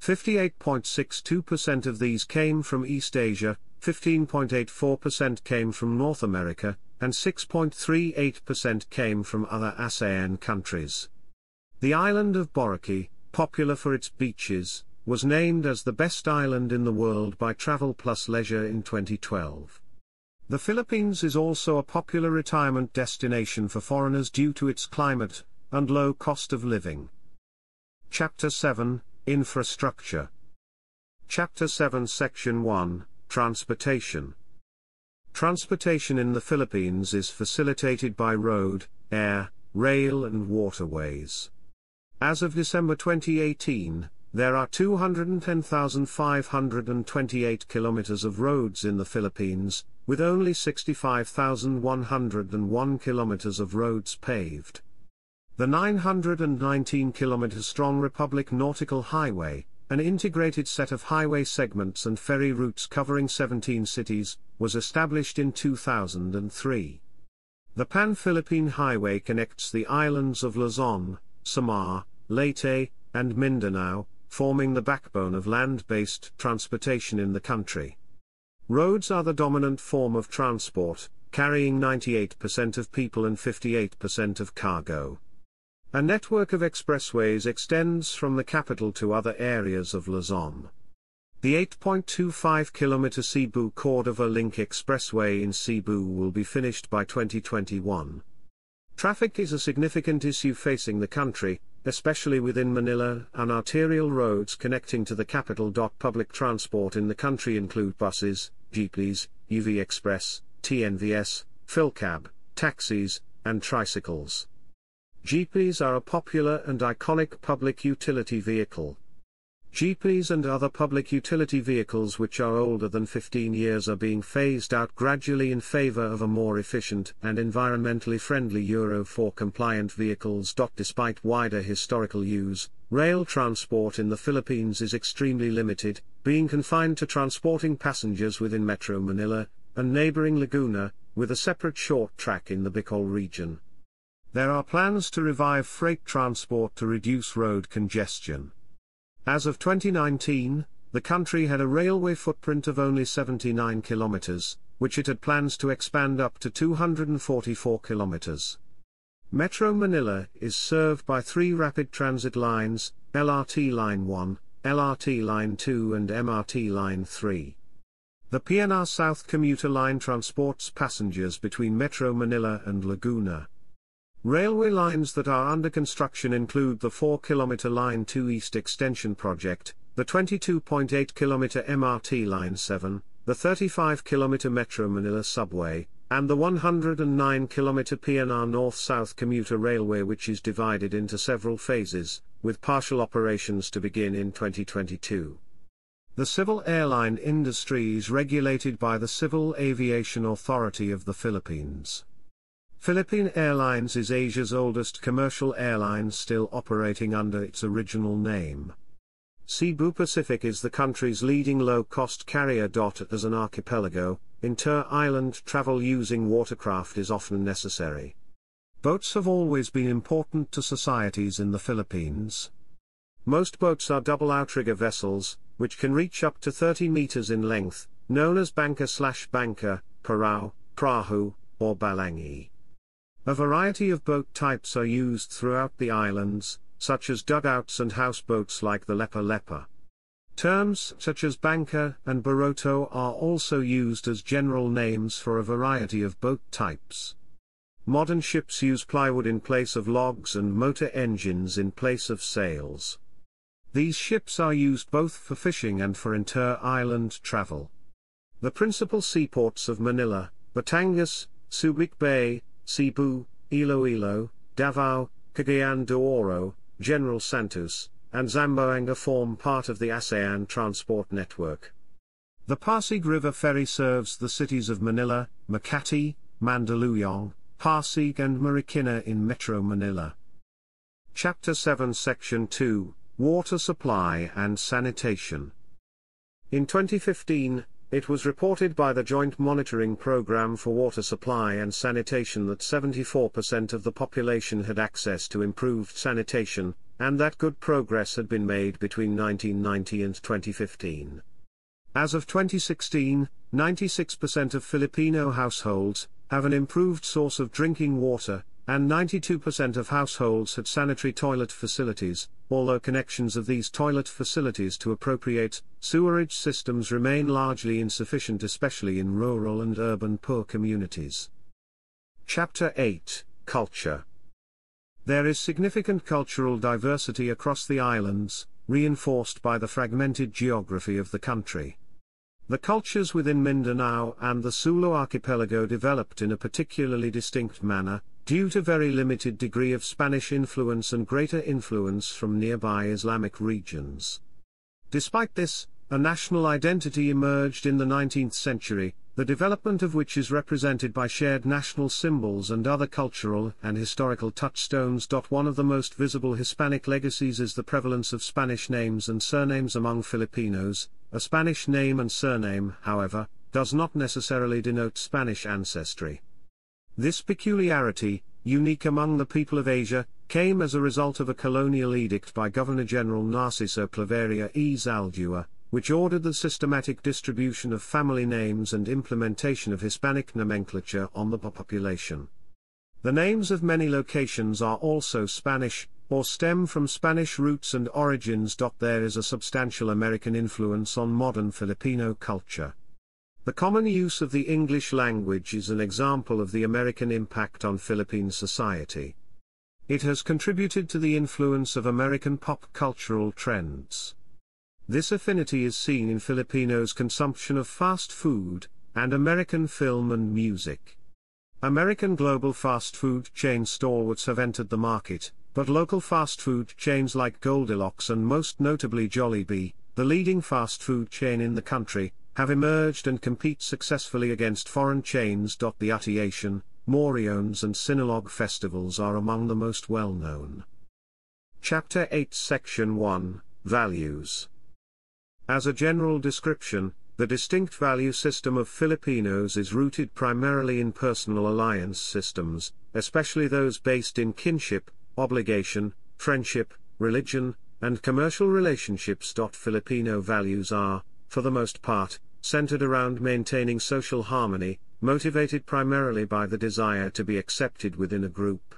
58.62% of these came from East Asia, 15.84% came from North America, and 6.38% came from other ASEAN countries. The island of Boracay, popular for its beaches, was named as the best island in the world by Travel Plus Leisure in 2012. The Philippines is also a popular retirement destination for foreigners due to its climate and low cost of living. Chapter 7 Infrastructure Chapter 7 Section 1 Transportation Transportation in the Philippines is facilitated by road, air, rail and waterways. As of December 2018, there are 210,528 kilometers of roads in the Philippines, with only 65,101 kilometers of roads paved. The 919 kilometer strong Republic Nautical Highway, an integrated set of highway segments and ferry routes covering 17 cities, was established in 2003. The Pan-Philippine Highway connects the islands of Luzon, Samar, Leyte, and Mindanao, forming the backbone of land-based transportation in the country. Roads are the dominant form of transport, carrying 98% of people and 58% of cargo. A network of expressways extends from the capital to other areas of Luzon. The 8.25 km Cebu Cordova Link Expressway in Cebu will be finished by 2021. Traffic is a significant issue facing the country, especially within Manila, and arterial roads connecting to the capital. Public transport in the country include buses, jeepneys, UV Express, TNVS, Philcab, taxis, and tricycles. Jeepneys are a popular and iconic public utility vehicle, Jeepneys and other public utility vehicles which are older than 15 years are being phased out gradually in favor of a more efficient and environmentally friendly Euro 4 compliant vehicles. Despite wider historical use, rail transport in the Philippines is extremely limited, being confined to transporting passengers within Metro Manila and neighboring Laguna, with a separate short track in the Bicol region. There are plans to revive freight transport to reduce road congestion. As of 2019, the country had a railway footprint of only 79 kilometers, which it had plans to expand up to 244 kilometers. Metro Manila is served by three rapid transit lines, LRT Line 1, LRT Line 2 and MRT Line 3. The PNR South commuter line transports passengers between Metro Manila and Laguna. Railway lines that are under construction include the 4 km Line 2 East Extension Project, the 22.8 km MRT Line 7, the 35 km Metro Manila Subway, and the 109 km PNR North-South Commuter Railway which is divided into several phases, with partial operations to begin in 2022. The civil airline industry is regulated by the Civil Aviation Authority of the Philippines. Philippine Airlines is Asia's oldest commercial airline still operating under its original name. Cebu Pacific is the country's leading low-cost carrier. As an archipelago, inter-island travel using watercraft is often necessary. Boats have always been important to societies in the Philippines. Most boats are double outrigger vessels, which can reach up to 30 meters in length, known as bangka slash banca, parao, prahu, or balangay. A variety of boat types are used throughout the islands, such as dugouts and houseboats like the Lepa Lepa. Terms such as bangka and baroto are also used as general names for a variety of boat types. Modern ships use plywood in place of logs and motor engines in place of sails. These ships are used both for fishing and for inter-island travel. The principal seaports of Manila, Batangas, Subic Bay, Cebu, Iloilo, Davao, Cagayan de Oro, General Santos, and Zamboanga form part of the ASEAN transport network. The Pasig River ferry serves the cities of Manila, Makati, Mandaluyong, Pasig and Marikina in Metro Manila. Chapter 7 Section 2 Water Supply and Sanitation In 2015, it was reported by the Joint Monitoring Program for Water Supply and Sanitation that 74% of the population had access to improved sanitation, and that good progress had been made between 1990 and 2015. As of 2016, 96% of Filipino households have an improved source of drinking water, and 92% of households had sanitary toilet facilities, although connections of these toilet facilities to appropriate sewerage systems remain largely insufficient, especially in rural and urban poor communities. Chapter 8 Culture There is significant cultural diversity across the islands, reinforced by the fragmented geography of the country. The cultures within Mindanao and the Sulu archipelago developed in a particularly distinct manner, due to very limited degree of Spanish influence and greater influence from nearby Islamic regions. Despite this, a national identity emerged in the 19th century, the development of which is represented by shared national symbols and other cultural and historical touchstones. One of the most visible Hispanic legacies is the prevalence of Spanish names and surnames among Filipinos. A Spanish name and surname, however, does not necessarily denote Spanish ancestry. This peculiarity, unique among the people of Asia, came as a result of a colonial edict by Governor-General Narciso Claveria y Zaldua, which ordered the systematic distribution of family names and implementation of Hispanic nomenclature on the population. The names of many locations are also Spanish, or stem from Spanish roots and origins. There is a substantial American influence on modern Filipino culture. The common use of the English language is an example of the American impact on Philippine society. It has contributed to the influence of American pop cultural trends. This affinity is seen in Filipinos' consumption of fast food, and American film and music. American global fast food chain stalwarts have entered the market, but local fast food chains like Goldilocks and most notably Jollibee, the leading fast food chain in the country, have emerged and compete successfully against foreign chains. The Ati-Atihan, Moriones and Sinulog festivals are among the most well known. Chapter 8 Section 1 Values As a general description, the distinct value system of Filipinos is rooted primarily in personal alliance systems, especially those based in kinship, obligation, friendship, religion, and commercial relationships. Filipino values are, for the most part, centered around maintaining social harmony, motivated primarily by the desire to be accepted within a group.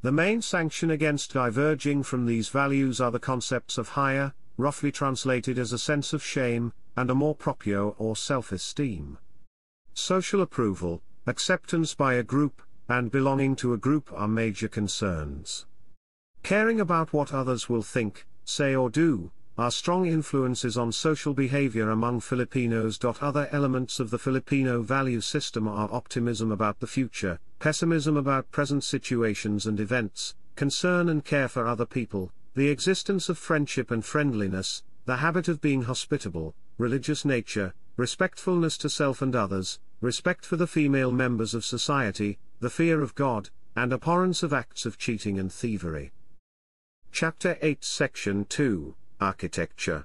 The main sanction against diverging from these values are the concepts of hiya, roughly translated as a sense of shame, and amor propio or self-esteem. Social approval, acceptance by a group, and belonging to a group are major concerns. Caring about what others will think, say or do, are strong influences on social behavior among Filipinos. Other elements of the Filipino value system are optimism about the future, pessimism about present situations and events, concern and care for other people, the existence of friendship and friendliness, the habit of being hospitable, religious nature, respectfulness to self and others, respect for the female members of society, the fear of God, and abhorrence of acts of cheating and thievery. Chapter 8 Section 2 Architecture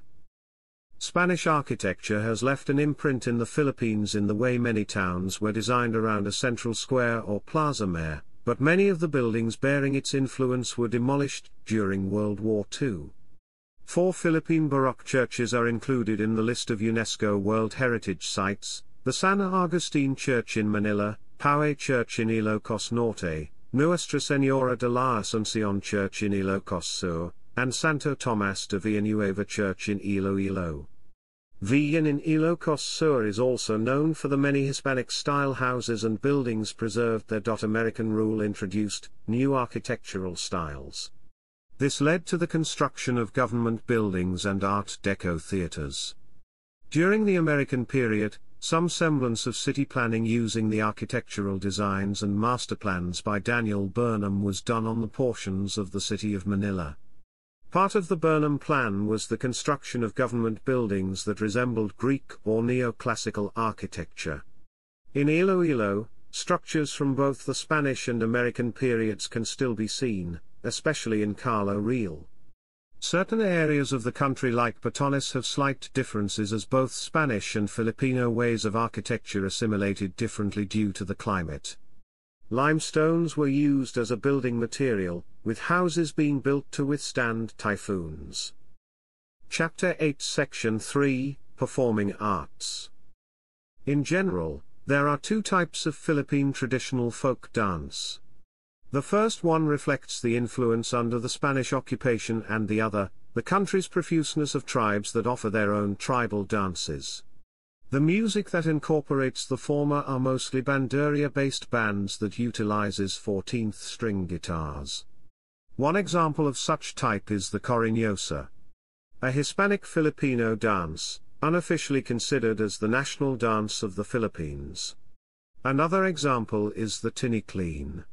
Spanish architecture has left an imprint in the Philippines in the way many towns were designed around a central square or plaza mayor, but many of the buildings bearing its influence were demolished during World War II. Four Philippine Baroque churches are included in the list of UNESCO World Heritage Sites, the San Agustin Church in Manila, Paoay Church in Ilocos Norte, Nuestra Señora de la Asunción Church in Ilocos Sur, and Santo Tomas de Villanueva Church in Iloilo. Vigan in Ilocos Sur is also known for the many Hispanic-style houses and buildings preserved there. American rule introduced new architectural styles. This led to the construction of government buildings and Art Deco theaters. During the American period, some semblance of city planning using the architectural designs and master plans by Daniel Burnham was done on the portions of the city of Manila. Part of the Burnham Plan was the construction of government buildings that resembled Greek or neoclassical architecture. In Iloilo, structures from both the Spanish and American periods can still be seen, especially in Calle Real. Certain areas of the country like Batanes have slight differences as both Spanish and Filipino ways of architecture assimilated differently due to the climate. Limestones were used as a building material, with houses being built to withstand typhoons. Chapter 8 Section 3 Performing Arts In general, there are two types of Philippine traditional folk dance. The first one reflects the influence under the Spanish occupation and the other, the country's profuseness of tribes that offer their own tribal dances. The music that incorporates the former are mostly banduria-based bands that utilizes 14th string guitars. One example of such type is the cariñosa. A Hispanic Filipino dance, unofficially considered as the national dance of the Philippines. Another example is the tinikling.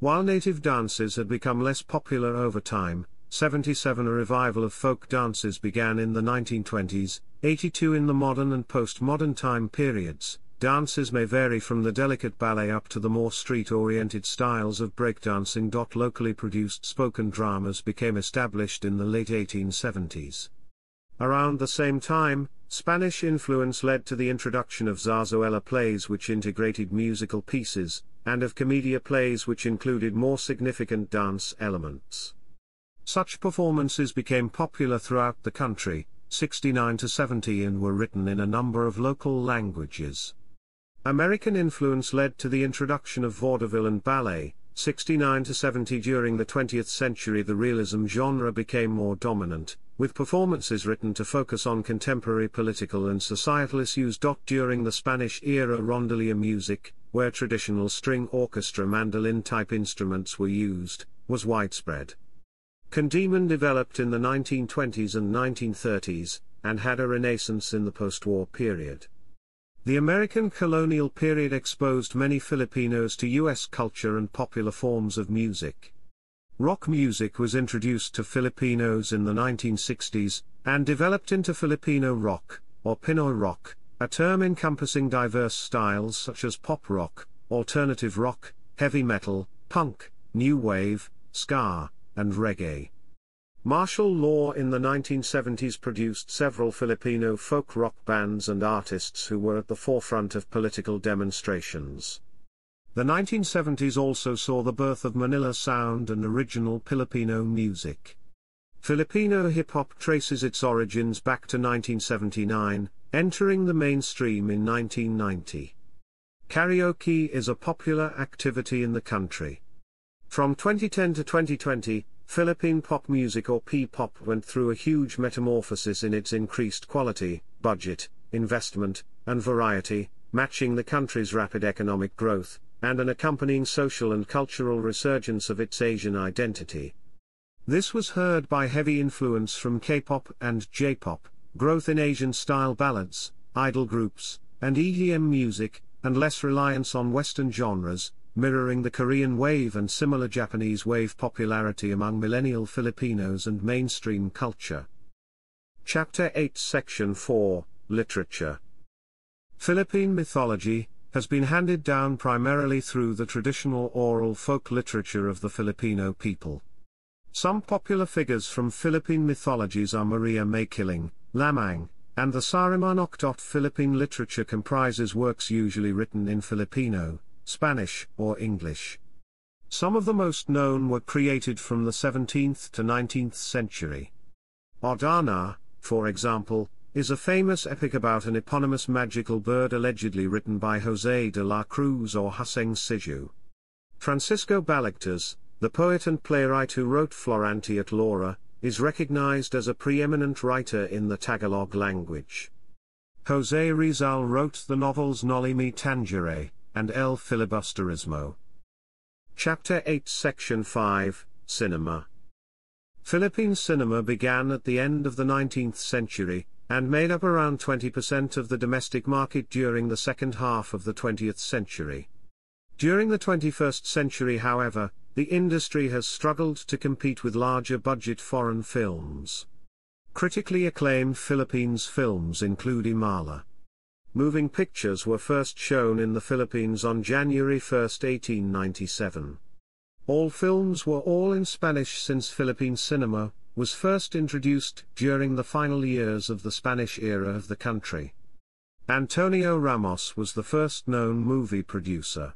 While native dances had become less popular over time, 77 a revival of folk dances began in the 1920s, 82 in the modern and postmodern time periods. Dances may vary from the delicate ballet up to the more street-oriented styles of breakdancing. Locally produced spoken dramas became established in the late 1870s. Around the same time, Spanish influence led to the introduction of zarzuela plays which integrated musical pieces, and of comedia plays which included more significant dance elements. Such performances became popular throughout the country, 69 to 70 and were written in a number of local languages. American influence led to the introduction of vaudeville and ballet, 69 to 70 during the 20th century the realism genre became more dominant, with performances written to focus on contemporary political and societal issues. During the Spanish era rondalla music, where traditional string orchestra mandolin-type instruments were used, was widespread. Kundiman developed in the 1920s and 1930s, and had a renaissance in the post-war period. The American colonial period exposed many Filipinos to U.S. culture and popular forms of music. Rock music was introduced to Filipinos in the 1960s, and developed into Filipino rock, or Pinoy rock, a term encompassing diverse styles such as pop rock, alternative rock, heavy metal, punk, new wave, ska, and reggae. Martial law in the 1970s produced several Filipino folk rock bands and artists who were at the forefront of political demonstrations. The 1970s also saw the birth of Manila sound and original Filipino music. Filipino hip hop traces its origins back to 1979, entering the mainstream in 1990. Karaoke is a popular activity in the country. From 2010 to 2020, Philippine pop music or P-pop went through a huge metamorphosis in its increased quality, budget, investment, and variety, matching the country's rapid economic growth, and an accompanying social and cultural resurgence of its Asian identity. This was heard by heavy influence from K-pop and J-pop, growth in Asian-style ballads, idol groups, and EDM music, and less reliance on Western genres, mirroring the Korean wave and similar Japanese wave popularity among millennial Filipinos and mainstream culture. Chapter 8 Section 4 Literature Philippine mythology has been handed down primarily through the traditional oral folk literature of the Filipino people. Some popular figures from Philippine mythologies are Maria Makiling, Lam-Ang, and the Sarimanok. Philippine literature comprises works usually written in Filipino, Spanish or English. Some of the most known were created from the 17th to 19th century. Adarna, for example, is a famous epic about an eponymous magical bird allegedly written by José de la Cruz or Huseng Sisiw. Francisco Balagtas, the poet and playwright who wrote Florante at Laura, is recognized as a preeminent writer in the Tagalog language. José Rizal wrote the novels Noli Me Tangere, and El Filibusterismo. Chapter 8 Section 5 Cinema Philippine cinema began at the end of the 19th century, and made up around 20% of the domestic market during the second half of the 20th century. During the 21st century however, the industry has struggled to compete with larger budget foreign films. Critically acclaimed Philippines films include Himala. Moving pictures were first shown in the Philippines on January 1, 1897. All films were all in Spanish since Philippine cinema was first introduced during the final years of the Spanish era of the country. Antonio Ramos was the first known movie producer.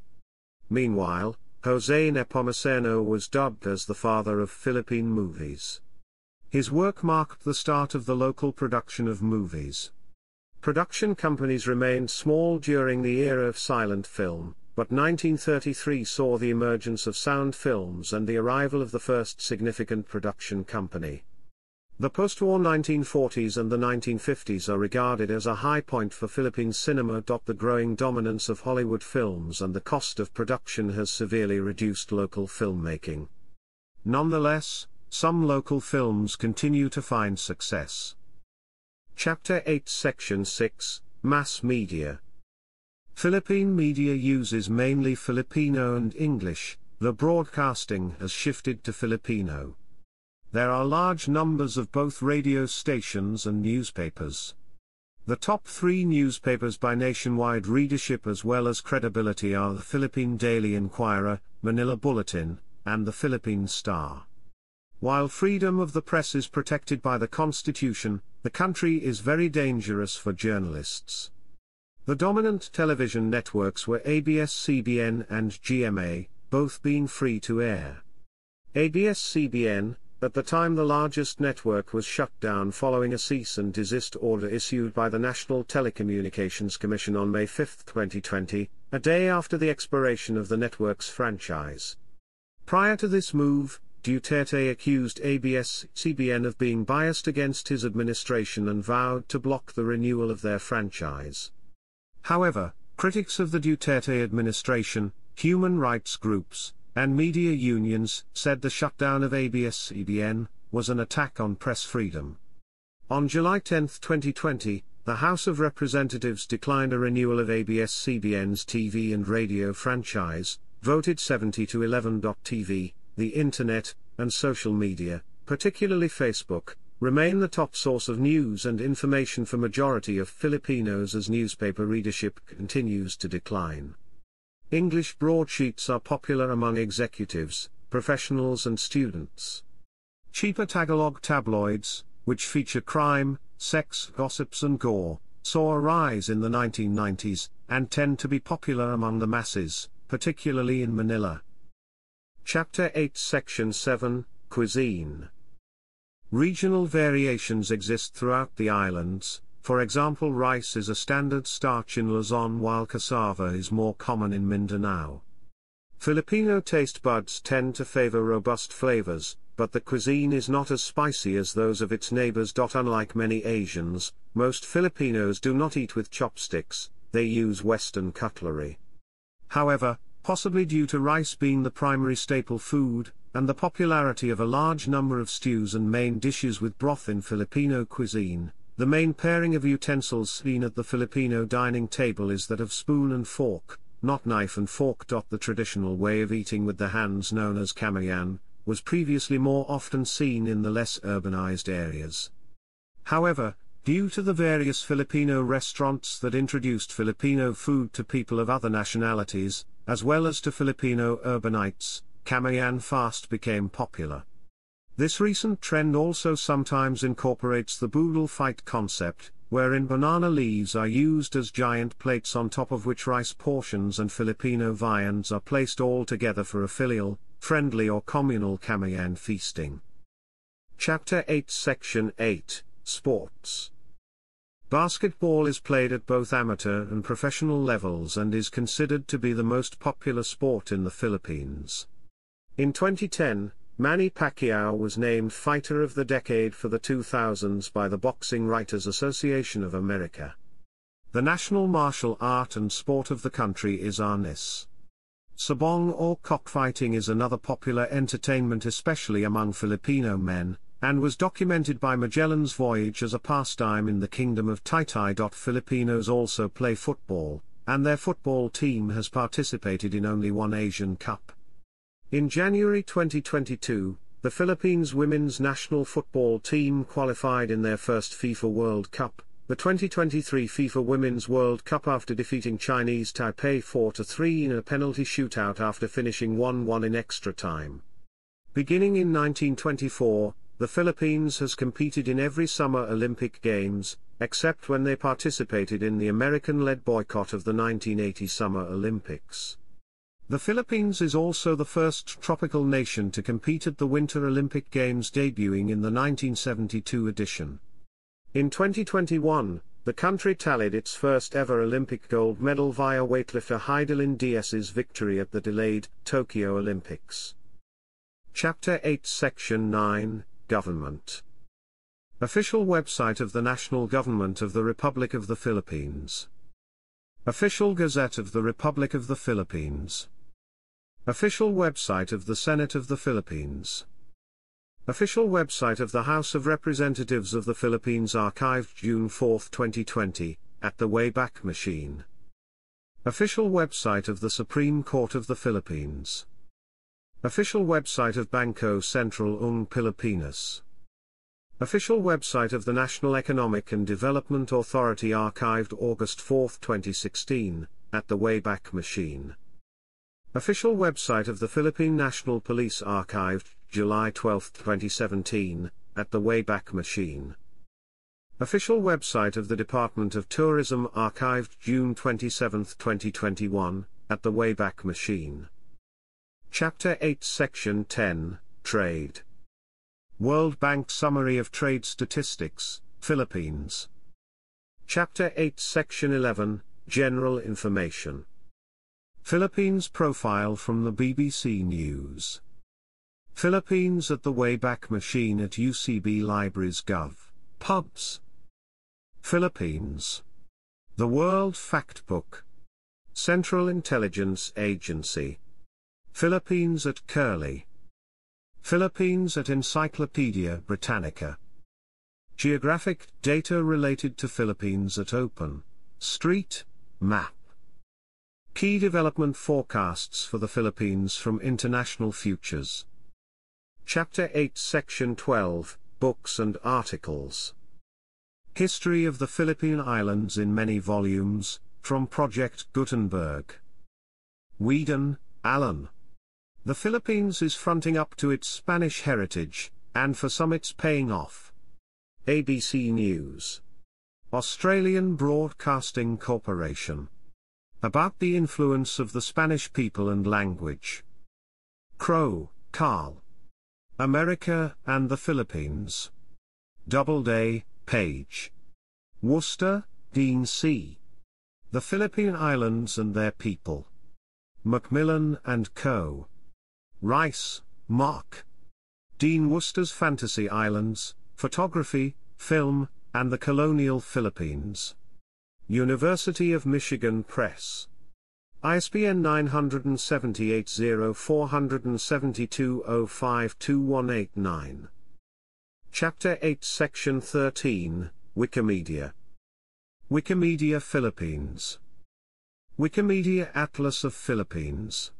Meanwhile, Jose Nepomuceno was dubbed as the father of Philippine movies. His work marked the start of the local production of movies. Production companies remained small during the era of silent film, but 1933 saw the emergence of sound films and the arrival of the first significant production company. The post-war 1940s and the 1950s are regarded as a high point for Philippine cinema. The growing dominance of Hollywood films and the cost of production has severely reduced local filmmaking. Nonetheless, some local films continue to find success. Chapter 8 Section 6 Mass Media Philippine media uses mainly Filipino and English, the broadcasting has shifted to Filipino. There are large numbers of both radio stations and newspapers. The top three newspapers by nationwide readership as well as credibility are the Philippine Daily Inquirer, Manila Bulletin, and the Philippine Star. While freedom of the press is protected by the Constitution, the country is very dangerous for journalists. The dominant television networks were ABS-CBN and GMA, both being free to air. ABS-CBN, at the time the largest network was shut down following a cease and desist order issued by the National Telecommunications Commission on May 5, 2020, a day after the expiration of the network's franchise. Prior to this move, Duterte accused ABS-CBN of being biased against his administration and vowed to block the renewal of their franchise. However, critics of the Duterte administration, human rights groups, and media unions said the shutdown of ABS-CBN was an attack on press freedom. On July 10, 2020, the House of Representatives declined a renewal of ABS-CBN's TV and radio franchise, voted 70 to 11. TV, the internet, and social media, particularly Facebook, remain the top source of news and information for majority of Filipinos as newspaper readership continues to decline. English broadsheets are popular among executives, professionals and students. Cheaper Tagalog tabloids, which feature crime, sex, gossips and gore, saw a rise in the 1990s, and tend to be popular among the masses, particularly in Manila. Chapter 8 Section 7 Cuisine Regional variations exist throughout the islands, for example rice is a standard starch in Luzon while cassava is more common in Mindanao. Filipino taste buds tend to favor robust flavors, but the cuisine is not as spicy as those of its neighbors. Unlike many Asians, most Filipinos do not eat with chopsticks, they use Western cutlery. However, possibly due to rice being the primary staple food, and the popularity of a large number of stews and main dishes with broth in Filipino cuisine, the main pairing of utensils seen at the Filipino dining table is that of spoon and fork, not knife and fork. The traditional way of eating with the hands known as kamayan, was previously more often seen in the less urbanized areas. However, due to the various Filipino restaurants that introduced Filipino food to people of other nationalities, as well as to Filipino urbanites, kamayan fast became popular. This recent trend also sometimes incorporates the boodle fight concept, wherein banana leaves are used as giant plates on top of which rice portions and Filipino viands are placed all together for a filial, friendly or communal kamayan feasting. Chapter 8 Section 8 Sports Basketball is played at both amateur and professional levels and is considered to be the most popular sport in the Philippines. In 2010, Manny Pacquiao was named Fighter of the Decade for the 2000s by the Boxing Writers Association of America. The national martial art and sport of the country is arnis. Sabong or cockfighting is another popular entertainment especially among Filipino men, and was documented by Magellan's voyage as a pastime in the Kingdom of Taytay. Filipinos also play football, and their football team has participated in only one Asian Cup. In January 2022, the Philippines women's national football team qualified in their first FIFA World Cup, the 2023 FIFA Women's World Cup after defeating Chinese Taipei 4-3 in a penalty shootout after finishing 1-1 in extra time. Beginning in 1924, the Philippines has competed in every Summer Olympic Games, except when they participated in the American-led boycott of the 1980 Summer Olympics. The Philippines is also the first tropical nation to compete at the Winter Olympic Games debuting in the 1972 edition. In 2021, the country tallied its first ever Olympic gold medal via weightlifter Hidilyn Diaz's victory at the delayed Tokyo Olympics. Chapter 8 Section 9 Government Official website of the National Government of the Republic of the Philippines Official Gazette of the Republic of the Philippines Official website of the Senate of the Philippines. Official website of the House of Representatives of the Philippines archived June 4, 2020, at the Wayback Machine. Official website of the Supreme Court of the Philippines. Official website of Bangko Sentral ng Pilipinas. Official website of the National Economic and Development Authority archived August 4, 2016, at the Wayback Machine. Official website of the Philippine National Police archived, July 12, 2017, at the Wayback Machine. Official website of the Department of Tourism archived June 27, 2021, at the Wayback Machine. Chapter 8 Section 10, Trade. World Bank Summary of Trade Statistics, Philippines. Chapter 8 Section 11, General Information. Philippines Profile from the BBC News. Philippines at the Wayback Machine at UCB Libraries Gov. Pubs. Philippines. The World Factbook. Central Intelligence Agency. Philippines at Curlie. Philippines at Encyclopedia Britannica. Geographic data related to Philippines at Open Street Map. Key development forecasts for the Philippines from International Futures. Chapter 8 Section 12 Books and Articles. History of the Philippine Islands in many volumes, from Project Gutenberg. Weedon, Alan. The Philippines is fronting up to its Spanish heritage, and for some it's paying off. ABC News. Australian Broadcasting Corporation. About the influence of the Spanish people and language. Crow, Carl. America and the Philippines. Doubleday, page. Worcester, Dean C. The Philippine Islands and Their People. Macmillan and Co. Rice, Mark. Dean Worcester's Fantasy Islands, Photography, Film, and the Colonial Philippines. University of Michigan Press. ISBN 978-0472-052189. Chapter 8 Section 13, Wikimedia. Wikimedia Philippines. Wikimedia Atlas of Philippines.